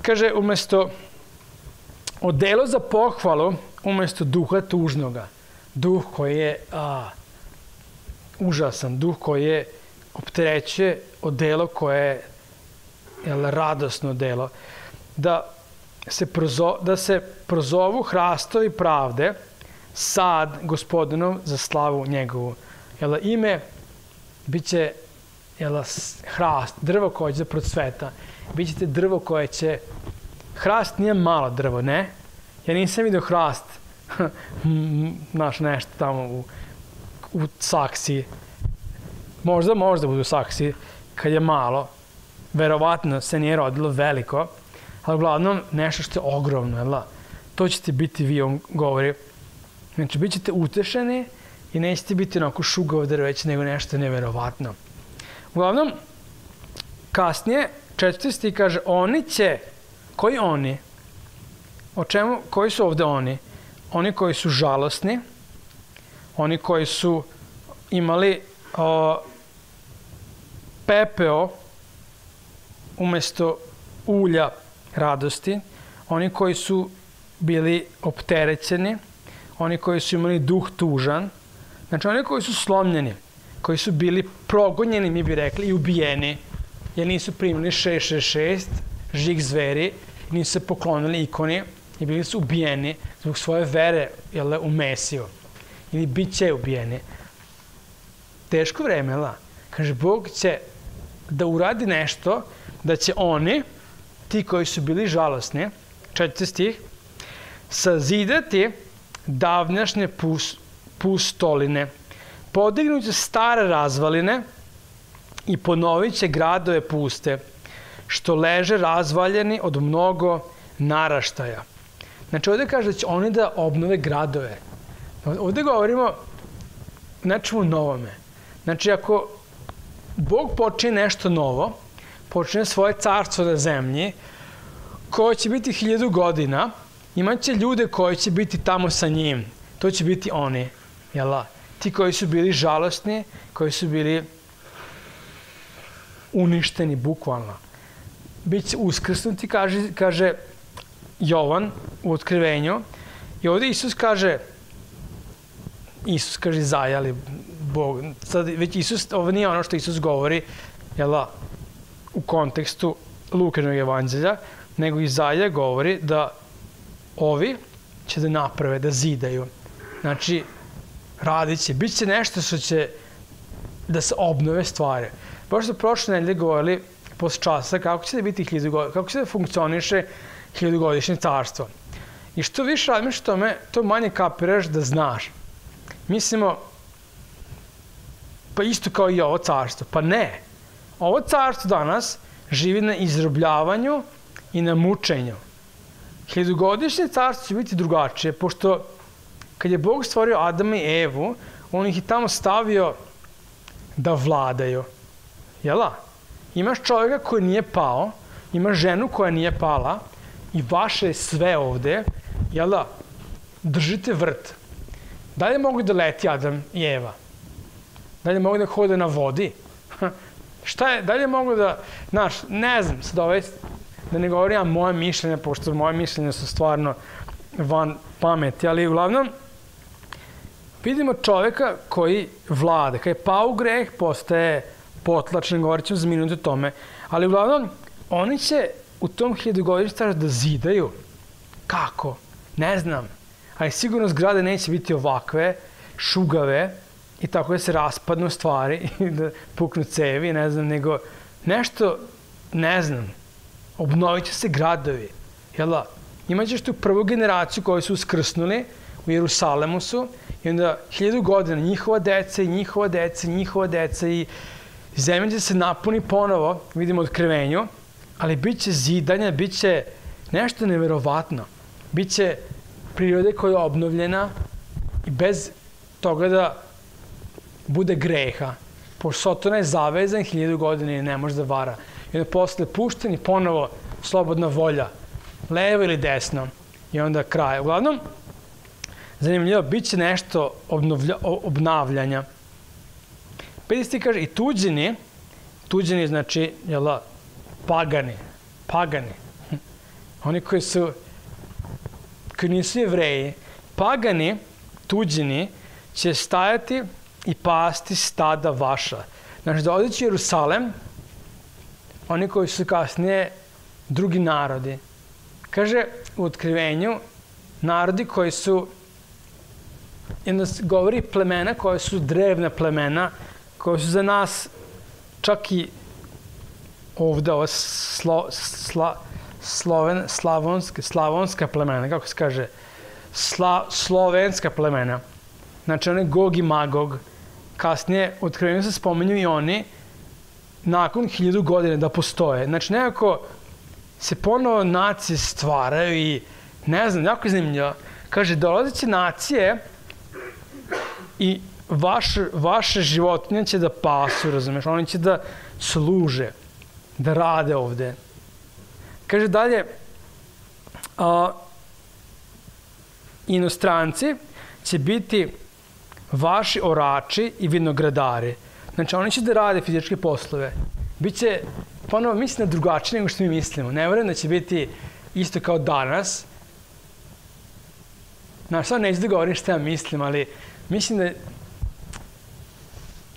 kaže, umesto odelo za pohvalu, umesto duha tužnoga, duh koji je a, užasan, duh koji je optereće odelo koje je jel, radosno delo, da se, prozo, da se prozovu hrastovi pravde sad gospodinom za slavu njegovu. Jel, ime biće jel, hrast, drvo koje će procveta. Bićete drvo koje će... Hrast nije malo drvo, ne? Ja nisam vidio hrast, naš nešto tamo u, u saksiji. Možda, možda budu saksiji, kad je malo. Verovatno se nije rodilo veliko, ali uglavnom nešto što je ogromno, jel da? To ćete biti vi, on govori. Znači, bit ćete utešeni i nećete biti onako šugao drveć, nego nešto neverovatno. Uglavnom, kasnije, četvrti stih kaže, oni će, koji oni? O čemu, koji su ovde oni? Oni koji su žalosni, oni koji su imali o, pepeo umesto ulja radosti, oni koji su bili opterećeni, oni koji su imali duh tužan, znači oni koji su slomljeni, koji su bili progonjeni, mi bi rekli, i ubijeni, jer nisu primili 666, žig zveri, nisu se poklonili ikoni i bili su ubijeni zbog svoje vere jel, u Mesiju. Ili bit će ubijeni. Teško vreme, la. Kaže, Bog će da uradi nešto, da će oni, ti koji su bili žalosni, četvrti stih, sazidati davnjašnje pus, pustoline, podignuće stare razvaline i ponovit će gradove puste, što leže razvaljeni od mnogo naraštaja. Znači, ovde kaže da će oni da obnove gradove. Ovde govorimo nečemu novome. Znači, ako Bog počine nešto novo, počne svoje carstvo na zemlji, koje će biti hiljadu godina, imaće ljude koji će biti tamo sa njim. To će biti oni, jel Ti koji su bili žalostni, koji su bili uništeni bukvalno. Biće uskrsnuti, kaže, kaže Jovan u otkrivenju. I ovde Isus kaže, Isus kaže zajali Bog. Sad već Isus, ovo nije ono što Isus govori, jel da, u kontekstu Lukinog evanđelja, nego Izaja govori da ovi će da naprave, da zidaju. Znači, radit će, bit će nešto što će da se obnove stvari. Baš smo prošle nedelje govorili posle časa kako će da biti hiljadu kako će da funkcioniše hiljadugodišnje carstvo. I što više razmišljaš tome, to manje kapiraš da znaš. Mislimo, pa isto kao i ovo carstvo. Pa ne. Ovo carstvo danas živi na izrobljavanju i na mučenju. Hiljadugodišnje carstvo će biti drugačije, pošto kad je Bog stvorio Adama i Evu, on ih je tamo stavio da vladaju. Jel da? imaš čovjeka koji nije pao, imaš ženu koja nije pala i vaše je sve ovde, jel da, držite vrt. Da li mogu da leti Adam i Eva? Da li mogu da hode na vodi? Šta je, da li mogu da, znaš, ne znam, sad ovaj, da ne govorim ja moje mišljenje, pošto moje mišljenje su stvarno van pameti, ali uglavnom, vidimo čoveka koji vlada, kada je pao greh, postaje potlačen, govorit ćemo za minutu tome, ali uglavnom, oni će u tom hiljadugodišnju da zidaju. Kako? Ne znam. Ali sigurno zgrade neće biti ovakve, šugave, i tako da se raspadnu stvari i da puknu cevi, ne znam, nego nešto, ne znam, obnovit će se gradovi, jel da? Imaćeš tu prvu generaciju koju su uskrsnuli, u Jerusalemu su, i onda hiljadu godina njihova deca i njihova deca i njihova deca i zemlja će se napuni ponovo, vidimo otkrivenju, ali bit će zidanja, bit će nešto neverovatno. Biće prirode koja je obnovljena i bez toga da bude greha. Pošto Sotona je zavezan hiljadu godina i ne može da vara. I onda posle pušten i ponovo slobodna volja. Levo ili desno. I onda kraj. Uglavnom, zanimljivo, bit će nešto obnovlja, obnavljanja. Pedisti kaže i tuđini, tuđini znači, jel da, pagani, pagani. Oni koji su, koji nisu jevreji, pagani, tuđini, će stajati i pasti stada vaša. Znači, da odeći Jerusalem, oni koji su kasnije drugi narodi. Kaže u otkrivenju, narodi koji su, jedna govori plemena koje su drevna plemena, koje su za nas čak i ovde ovo slo, sla, sloven, slavonska, slavonska plemena, kako se kaže, sla, slovenska plemena. Znači, one Gog i Magog, kasnije otkrivenju se spomenju i oni nakon hiljadu godina da postoje. Znači, nekako se ponovo nacije stvaraju i ne znam, jako je zanimljivo. Kaže, dolazeće nacije i vaš, vaše životinje će da pasu, razumeš? Oni će da služe, da rade ovde. Kaže dalje, a, inostranci će biti vaši orači i vinogradari. Znači, oni će da rade fizičke poslove. Biće, ponovo, mislim da drugačije nego što mi mislimo. Ne verujem da će biti isto kao danas. Znaš, sad neću da govorim šta ja mislim, ali mislim da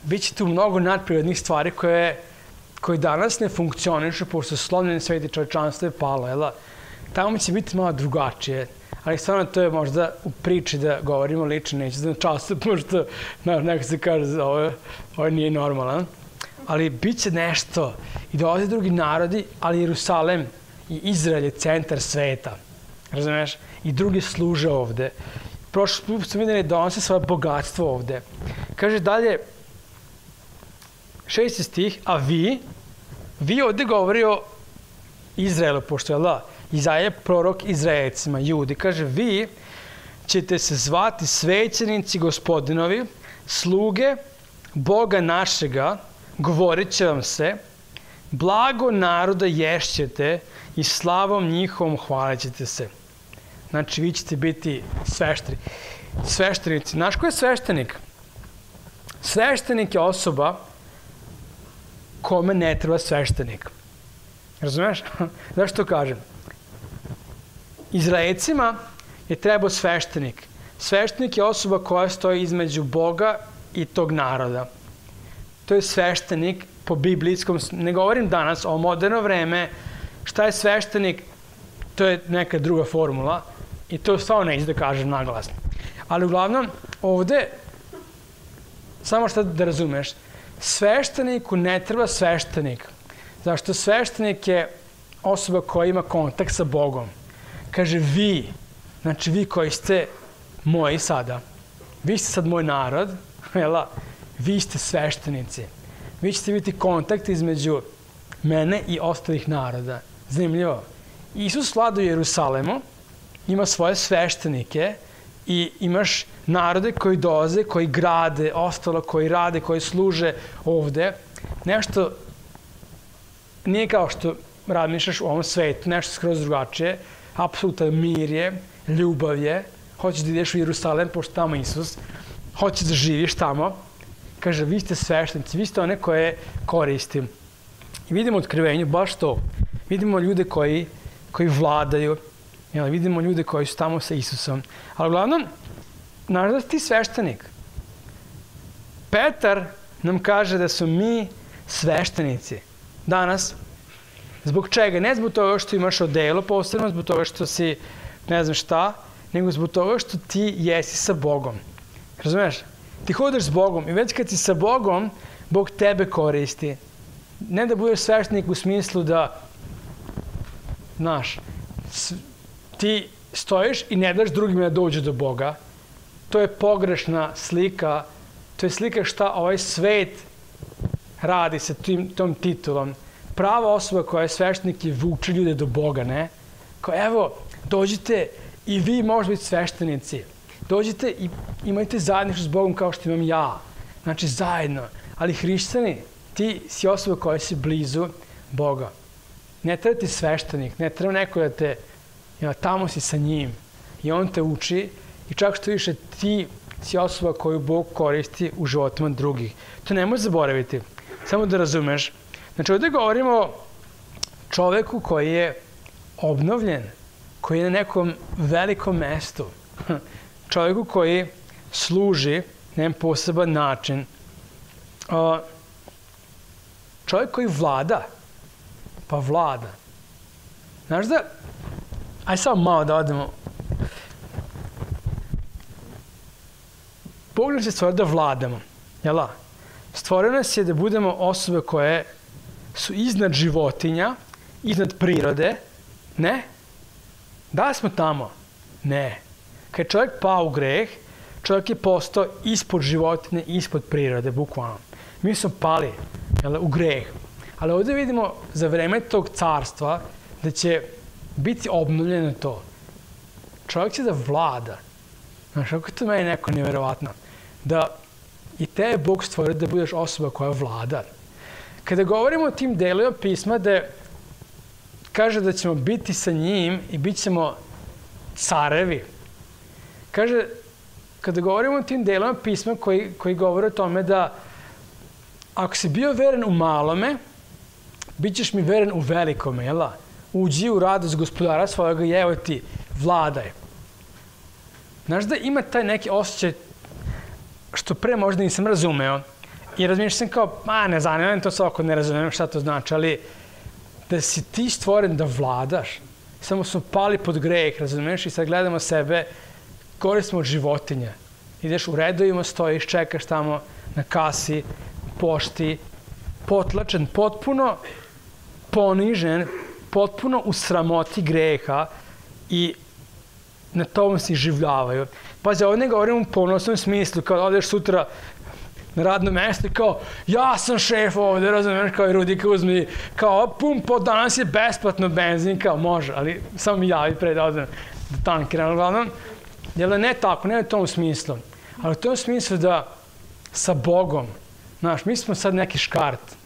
biće tu mnogo nadprirodnih stvari koje, koje danas ne funkcionišu, pošto slovljeni svet i čovečanstvo je palo, jel? Da? Tamo će biti malo drugačije ali stvarno to je možda u priči da govorimo lično, neće da času, pošto neko se kaže ovo, ovo nije normalan. Ali bit će nešto i dolaze drugi narodi, ali Jerusalem i Izrael je centar sveta. Razumeš? I drugi služe ovde. Prošli put smo videli da donose svoje bogatstvo ovde. Kaže dalje, šesti stih, a vi, vi ovde govori o Izraelu, pošto je da, Izaja prorok Izraelcima, judi, kaže, vi ćete se zvati svećenici gospodinovi, sluge Boga našega, govorit će vam se, blago naroda ješćete i slavom njihovom hvalit ćete se. Znači, vi ćete biti svešteni. Sveštenici. Znaš ko je sveštenik? Sveštenik je osoba kome ne treba sveštenik. Razumeš? Zašto to kažem? Izraelcima je trebao sveštenik. Sveštenik je osoba koja stoji između Boga i tog naroda. To je sveštenik po biblijskom, ne govorim danas o moderno vreme, šta je sveštenik, to je neka druga formula i to stvarno neću da kažem naglasno. Ali uglavnom, ovde, samo što da razumeš, svešteniku ne treba sveštenik. Zašto sveštenik je osoba koja ima kontakt sa Bogom. Kaže, vi, znači vi koji ste moji sada, vi ste sad moj narod, jela, vi ste sveštenici. Vi ćete biti kontakt između mene i ostalih naroda. Zanimljivo. Isus vlada u Jerusalemu, ima svoje sveštenike i imaš narode koji dolaze, koji grade, ostalo koji rade, koji služe ovde. Nešto nije kao što razmišljaš u ovom svetu, nešto skroz drugačije, apsolutan mir je, ljubav je, hoćeš da ideš u Jerusalem, pošto tamo Isus, hoćeš da živiš tamo, kaže, vi ste sveštenici, vi ste one koje koristim. I vidimo otkrivenju baš to. Vidimo ljude koji, koji vladaju, jel, vidimo ljude koji su tamo sa Isusom. Ali uglavnom, da ti sveštenik. Petar nam kaže da su mi sveštenici. Danas, zbog čega? Ne zbog toga što imaš odelo posebno, zbog toga što si ne znam šta, nego zbog toga što ti jesi sa Bogom. Razumeš? Ti hodeš s Bogom i već kad si sa Bogom, Bog tebe koristi. Ne da budeš sveštenik u smislu da, znaš, ti stojiš i ne daš drugima da dođu do Boga. To je pogrešna slika, to je slika šta ovaj svet radi sa tim, tom titulom. Prava osoba koja je sveštenik je vuče ljude do Boga, ne? Kao, evo, dođite i vi možete biti sveštenici. Dođite i imajte zajedništvo s Bogom kao što imam ja. Znači, zajedno. Ali hrišćani, ti si osoba koja si blizu Boga. Ne treba ti sveštenik, ne treba neko da te, ja, tamo si sa njim. I on te uči i čak što više ti si osoba koju Bog koristi u životima drugih. To ne može zaboraviti. Samo da razumeš. Znači, ovde govorimo o čoveku koji je obnovljen, koji je na nekom velikom mestu. Čoveku koji služi na jedan poseban način. Čovjek koji vlada, pa vlada. Znaš da, aj samo malo da odemo. Bog nas je stvorio da vladamo, jel da? Stvorio nas je da budemo osobe koje su iznad životinja, iznad prirode, ne? Da smo tamo? Ne. Kad je čovjek pao u greh, čovjek je postao ispod životinje, ispod prirode, bukvalno. Mi smo pali jel, u greh. Ali ovde vidimo za vreme tog carstva da će biti obnovljeno to. Čovjek će da vlada. Znaš, kako je to meni neko nevjerovatno. Da i te je Bog stvorio da budeš osoba koja vlada. Kada govorimo o tim delima pisma da kaže da ćemo biti sa njim i bit ćemo carevi. Kaže, kada govorimo o tim delima pisma koji, koji govore o tome da ako si bio veren u malome, bit ćeš mi veren u velikome, jel da? Uđi u radost gospodara svojega i evo ti, vladaj. Znaš da ima taj neki osjećaj što pre možda nisam razumeo i razmišljam sam kao, a ne zanimam to svako, ne razumem šta to znači, ali da si ti stvoren da vladaš, samo smo pali pod greh, razumeš, i sad gledamo sebe, koristimo od životinja. Ideš u redovima, stojiš, čekaš tamo na kasi, pošti, potlačen, potpuno ponižen, potpuno u sramoti greha i na tom se življavaju. Pazi, ovdje ne govorim u ponosnom smislu, kao da odeš sutra na radno mesto kao, ja sam šef ovde, razumiješ, kao i Rudika uzmi, kao, pum, po danas je besplatno benzin, kao, može, ali samo mi javi pre da odem da tankiram, uglavnom, jel ne tako, ne u tom smislu, ali u tom smislu da sa Bogom, znaš, mi smo sad neki škart,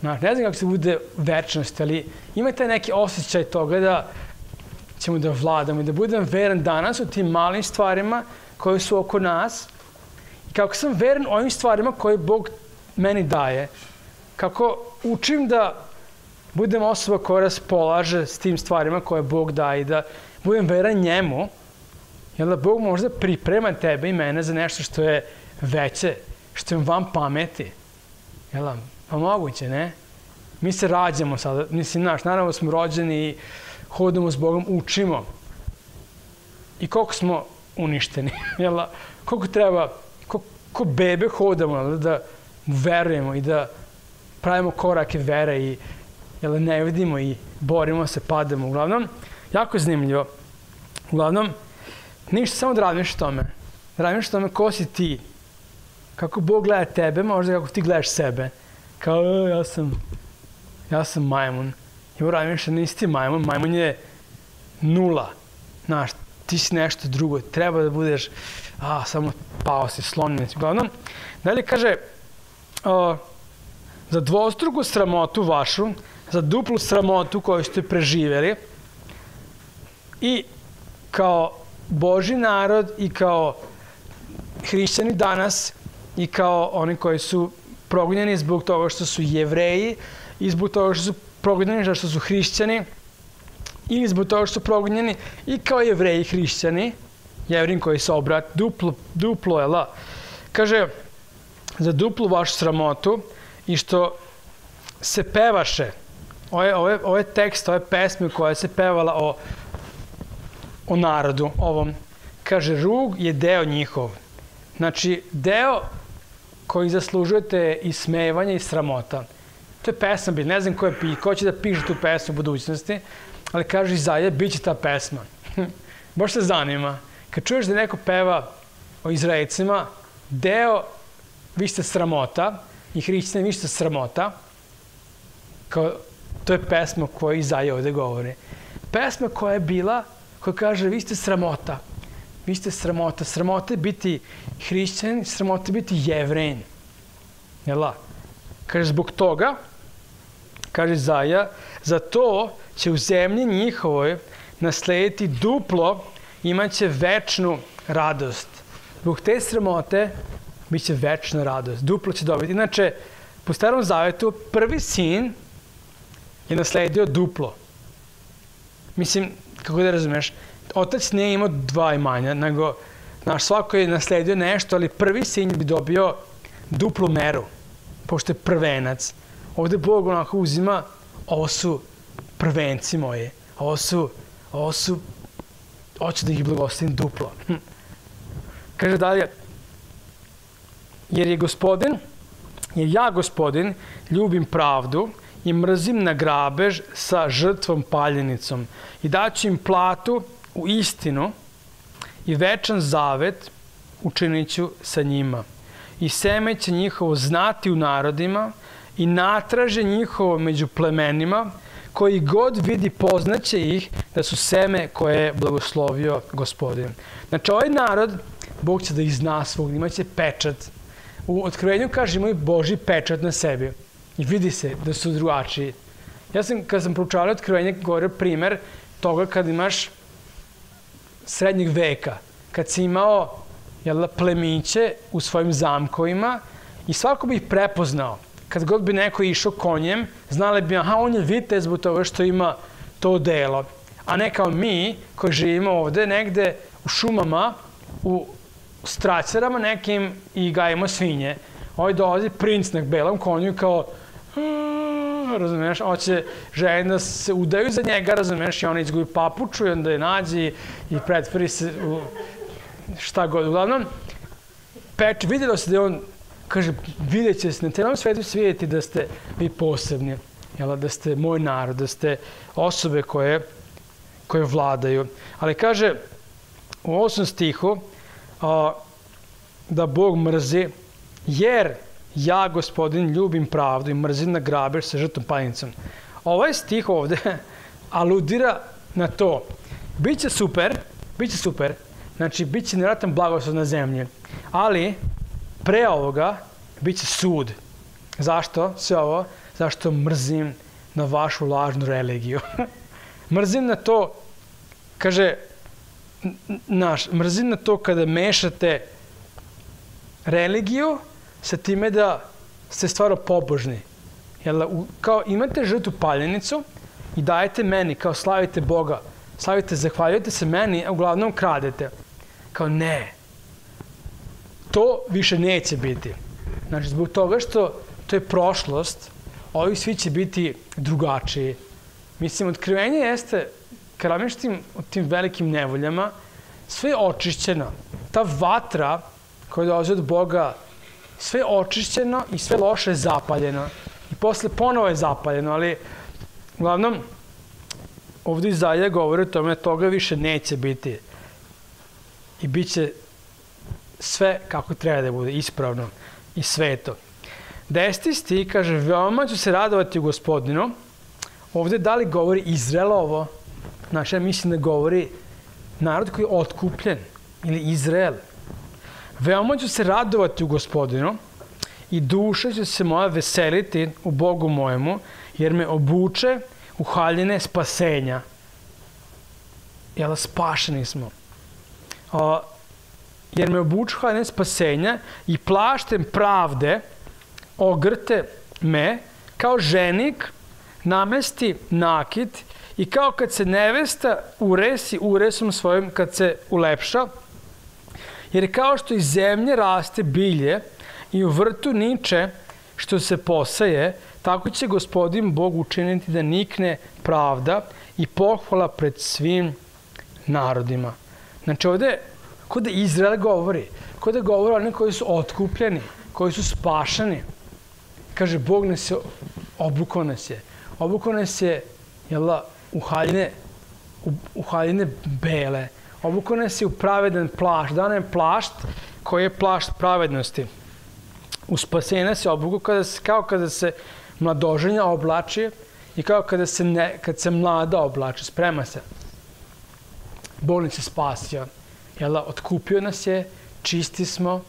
znaš, ne znam kako se bude večnost, ali ima taj neki osjećaj toga da ćemo da vladamo i da budem veren danas u tim malim stvarima koje su oko nas, kako sam veren ovim stvarima koje Bog meni daje, kako učim da budem osoba koja raspolaže s tim stvarima koje Bog daje i da budem veran njemu, jer da Bog možda priprema tebe i mene za nešto što je veće, što je vam pameti. Jel da? Pa moguće, ne? Mi se rađamo sada, mislim, naš, naravno smo rođeni i hodamo s Bogom, učimo. I koliko smo uništeni, jel da? Koliko treba ko bebe hodamo, da verujemo i da pravimo korake vere i jel, ne vidimo i borimo se, padamo. Uglavnom, jako je zanimljivo. Uglavnom, ništa, samo da radiš tome. Da radiš tome ko si ti. Kako Bog gleda tebe, možda kako ti gledaš sebe. Kao, e, ja sam, ja sam majmun. I uradim što nisi ti majmun, majmun je nula. Znaš, ti si nešto drugo. Treba da budeš a, samo pao si, slonjen. Uglavnom, dalje kaže, o, za dvostruku sramotu vašu, za duplu sramotu koju ste preživeli i kao Boži narod i kao hrišćani danas i kao oni koji su progonjeni zbog toga što su jevreji i zbog toga što su progonjeni što su hrišćani ili zbog toga što su progonjeni i kao jevreji hrišćani, jevrin koji se obrat, duplo, duplo je la. Kaže, za duplu vašu sramotu i što se pevaše, ove, ove, ove tekste, ove pesme koje se pevala o, o narodu ovom, kaže, rug je deo njihov. Znači, deo koji zaslužujete i smevanje i sramota. To je pesma, ne znam ko, je, ko će da piše tu pesmu u budućnosti, ali kaže Izaja, bit će ta pesma. Baš se zanima. Kad čuješ da neko peva o Izraelcima, deo vi ste sramota i hrišćani vi ste sramota, kao, to je pesma koja Izaja ovde govori. Pesma koja je bila, koja kaže vi ste sramota. Vi ste sramota. Sramota je biti hrišćan, sramota je biti jevren. Jel' Kaže, zbog toga, kaže Zaja, za to će u zemlji njihovoj naslediti duplo, imaće večnu radost. Zbog te sramote bit će večna radost. Duplo će dobiti. Inače, po starom zavetu, prvi sin je nasledio duplo. Mislim, kako da razumeš, otac nije imao dva imanja, nego naš svako je nasledio nešto, ali prvi sin bi dobio duplu meru, pošto je prvenac. Ovde Bog onako uzima, ovo su prvenci moji, ovo su, ovo su, hoću da ih blagostim duplo. Hm. Kaže dalje, jer je gospodin, jer ja gospodin ljubim pravdu i mrzim na grabež sa žrtvom paljenicom i daću im platu u istinu i večan zavet učinit ću sa njima. I seme će njihovo znati u narodima i natraže njihovo među plemenima, koji god vidi poznaće ih da su seme koje je blagoslovio gospodin. Znači, ovaj narod, Bog će da ih zna svog, imaće pečat. U otkrivenju kaže imaju Boži pečat na sebi. I vidi se da su drugačiji. Ja sam, kad sam proučavao otkrivenje, govorio primer toga kad imaš srednjeg veka, kad si imao jel, plemiće u svojim zamkovima i svako bi ih prepoznao kad god bi neko išao konjem, znali bi, aha, on je vitez zbog toga što ima to delo. A ne kao mi, koji živimo ovde, negde u šumama, u stracerama nekim i gajimo svinje. Ovaj dolazi princ na belom konju kao razumeš, hoće žene da se udaju za njega, razumeš, i ona izgubi papuču i onda je nađi i pretvori se u šta god. Uglavnom, Peč, vidjelo se da je on kaže, vidjet će se na celom svetu svijeti da ste vi posebni, jel, da ste moj narod, da ste osobe koje, koje vladaju. Ali kaže u osam stihu a, da Bog mrzi, jer ja, gospodin, ljubim pravdu i mrzim na grabež sa žrtom paljenicom. Ovaj stih ovde aludira na to. Biće super, biće super, znači biće nevjerojatan blagoslov na zemlji, ali pre ovoga biće sud. Zašto sve ovo? Zašto mrzim na vašu lažnu religiju. mrzim na to, kaže, naš, mrzim na to kada mešate religiju sa time da ste stvarno pobožni. Jel, kao imate žrtu paljenicu i dajete meni, kao slavite Boga, slavite, zahvaljujete se meni, a uglavnom kradete. Kao ne, to više neće biti. Znači, zbog toga što to je prošlost, ovi svi će biti drugačiji. Mislim, otkrivenje jeste, kad razmišljam o tim velikim nevoljama, sve je očišćeno. Ta vatra koja dolazi od Boga, sve očišćeno i sve loše je zapaljeno. I posle ponovo je zapaljeno, ali uglavnom, ovde Izaja govori o tome, toga više neće biti. I bit će sve kako treba da bude, ispravno i sveto. Desti sti kaže, veoma ću se radovati u gospodinu. Ovde da li govori Izraelovo? Znači, ja mislim da govori narod koji je otkupljen, ili Izrael. Veoma ću se radovati u gospodinu i duša će se moja veseliti u Bogu mojemu jer me obuče u haljine spasenja. Jel, spašeni smo. O, jer me obuče u haljine spasenja i plaštem pravde ogrte me kao ženik namesti nakit i kao kad se nevesta uresi uresom svojim kad se ulepša, jer kao što iz zemlje raste bilje i u vrtu niče što se posaje, tako će gospodin Bog učiniti da nikne pravda i pohvala pred svim narodima. Znači ovde, kod da Izrael govori, kod da govori oni koji su otkupljeni, koji su spašani. Kaže, Bog nas je, obukao nas je. Obukao nas je, jel da, u haljine, u, u haljine bele. Obukao je u pravedan plašt. Dan je plašt koji je plašt pravednosti. U spasena se obukao kada se, kao kada se mladoženja oblači i kao kada se, ne, kad se mlada oblači, sprema se. Bog nas je spasio. Jel da, otkupio nas je, čisti smo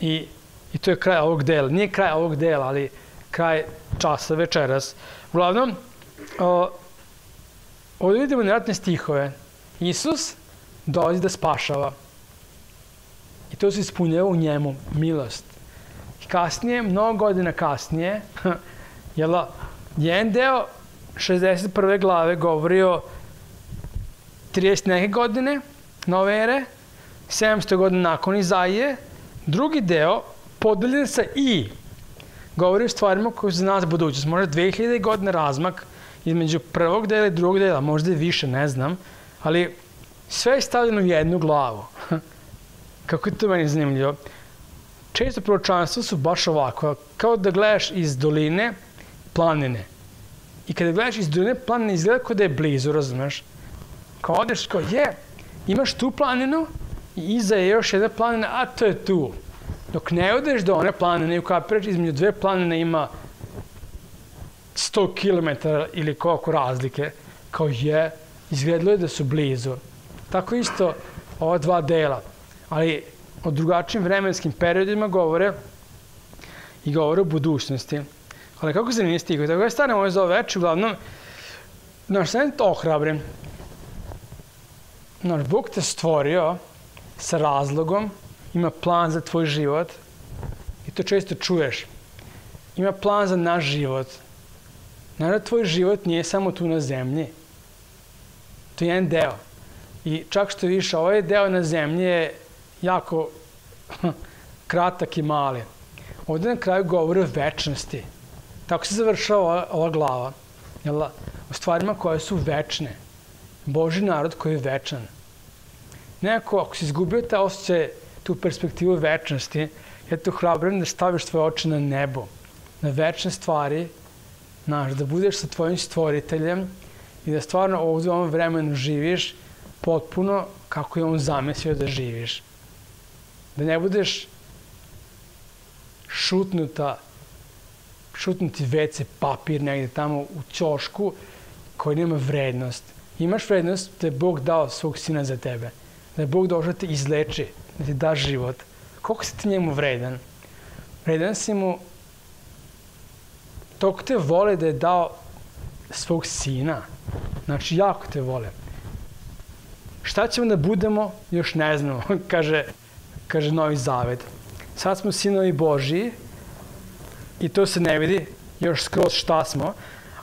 i, i to je kraj ovog dela. Nije kraj ovog dela, ali kraj časa večeras. Uglavnom, o, ovdje vidimo nevratne stihove. Isus dolazi da spašava. I to se ispunjava u njemu, milost. I kasnije, mnogo godina kasnije, jel, da, jedan deo 61. glave govori o 30 neke godine nove ere, 700 godina nakon Izaije, drugi deo podeljen sa i govori o stvarima koje za nas budućnost. Možda 2000 godina razmak između prvog dela i drugog dela, možda i više, ne znam, ali sve je stavljeno u jednu glavu. Kako je to meni zanimljivo. Često proročanstva su baš ovako, kao da gledaš iz doline planine. I kada gledaš iz doline planine, izgleda kao da je blizu, razumeš? Kao odeš, kao je, imaš tu planinu i iza je još jedna planina, a to je tu. Dok ne odeš do one planine i ukapiraš između dve planine ima 100 km ili koliko razlike, kao je, izgledalo je da su blizu. Tako isto ova dva dela. Ali o drugačijim vremenskim periodima govore i govore o budućnosti. Ali kako se nije stigo? Tako ja stanem ovo za ove veče, uglavnom, naš sen to ohrabrim. Naš Bog te stvorio sa razlogom, ima plan za tvoj život i to često čuješ. Ima plan za naš život. Naravno, tvoj život nije samo tu na zemlji. To je jedan deo. I čak što više, ovaj deo na zemlji je jako kratak i mali. Ovde na kraju govori o večnosti. Tako se završava ova, ova glava. Jel, da? o stvarima koje su večne. Boži narod koji je večan. Nekako, ako si izgubio ta osjećaj, tu perspektivu večnosti, ja te hrabrim da staviš svoje oči na nebo, na večne stvari, znaš, da budeš sa tvojim stvoriteljem i da stvarno ovdje u ovom vremenu živiš potpuno kako je on zamislio da živiš. Da ne budeš šutnuta, šutnuti WC papir negde tamo u ćošku koji nema vrednost. Imaš vrednost da je Bog dao svog sina za tebe. Da je Bog došao da te izleči, da ti da život. Koliko si ti njemu vredan? Vredan si mu tog te vole da je dao svog sina. Znači, jako te vole. Šta ćemo da budemo, još ne znamo, kaže, kaže Novi Zavet. Sad smo sinovi Božiji i to se ne vidi još skroz šta smo,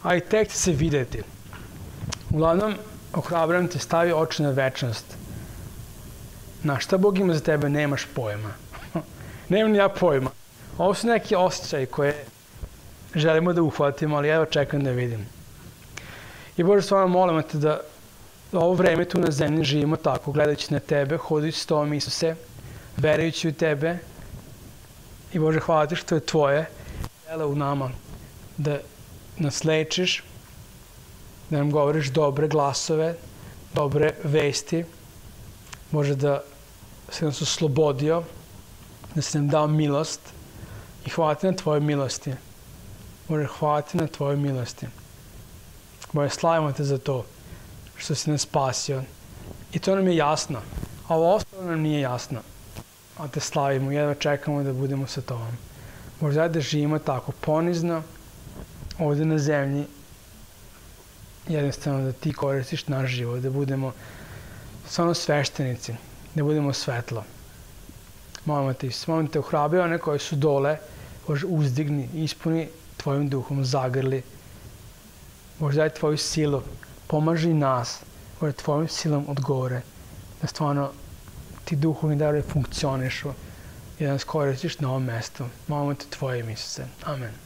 a i tek će se videti. Uglavnom, ohrabram te, stavi oči na večnost. Na šta Bog ima za tebe, nemaš pojma. Nemam ni ja pojma. Ovo su neki osjećaj koje želimo da uhvatimo, ali evo čekam da vidim. I Bože, stvarno molimo te da ovo vreme tu na zemlji živimo tako, gledajući na tebe, hodajući s tobom Isuse, verujući u tebe. I Bože, hvala ti što je tvoje dela u nama, da nas lečiš, da nam govoriš dobre glasove, dobre vesti. Bože, da se nas oslobodio, da se nam dao milost i hvala ti na tvoje milosti. Bože, hvala ti na tvojoj milosti. Bože, slavimo te za to što si nas spasio. I to nam je jasno. A ovo ostalo nam nije jasno. A te slavimo, jedva čekamo da budemo sa tobom. Bože, da živimo tako ponizno, ovde na zemlji jednostavno da ti koristiš naš život, da budemo stvarno sveštenici, da budemo svetlo. Molimo te, molim te, ohrabri one koje su dole, Bože, uzdigni, ispuni tvojim duhom, zagrli. Bože, daj tvoju silu, pomaži nas, Bože, tvojim silom od gore, da stvarno ti duhovi da funkcionišu i da nas koristiš na ovom mestu. Molimo te tvoje Isuse. Amen.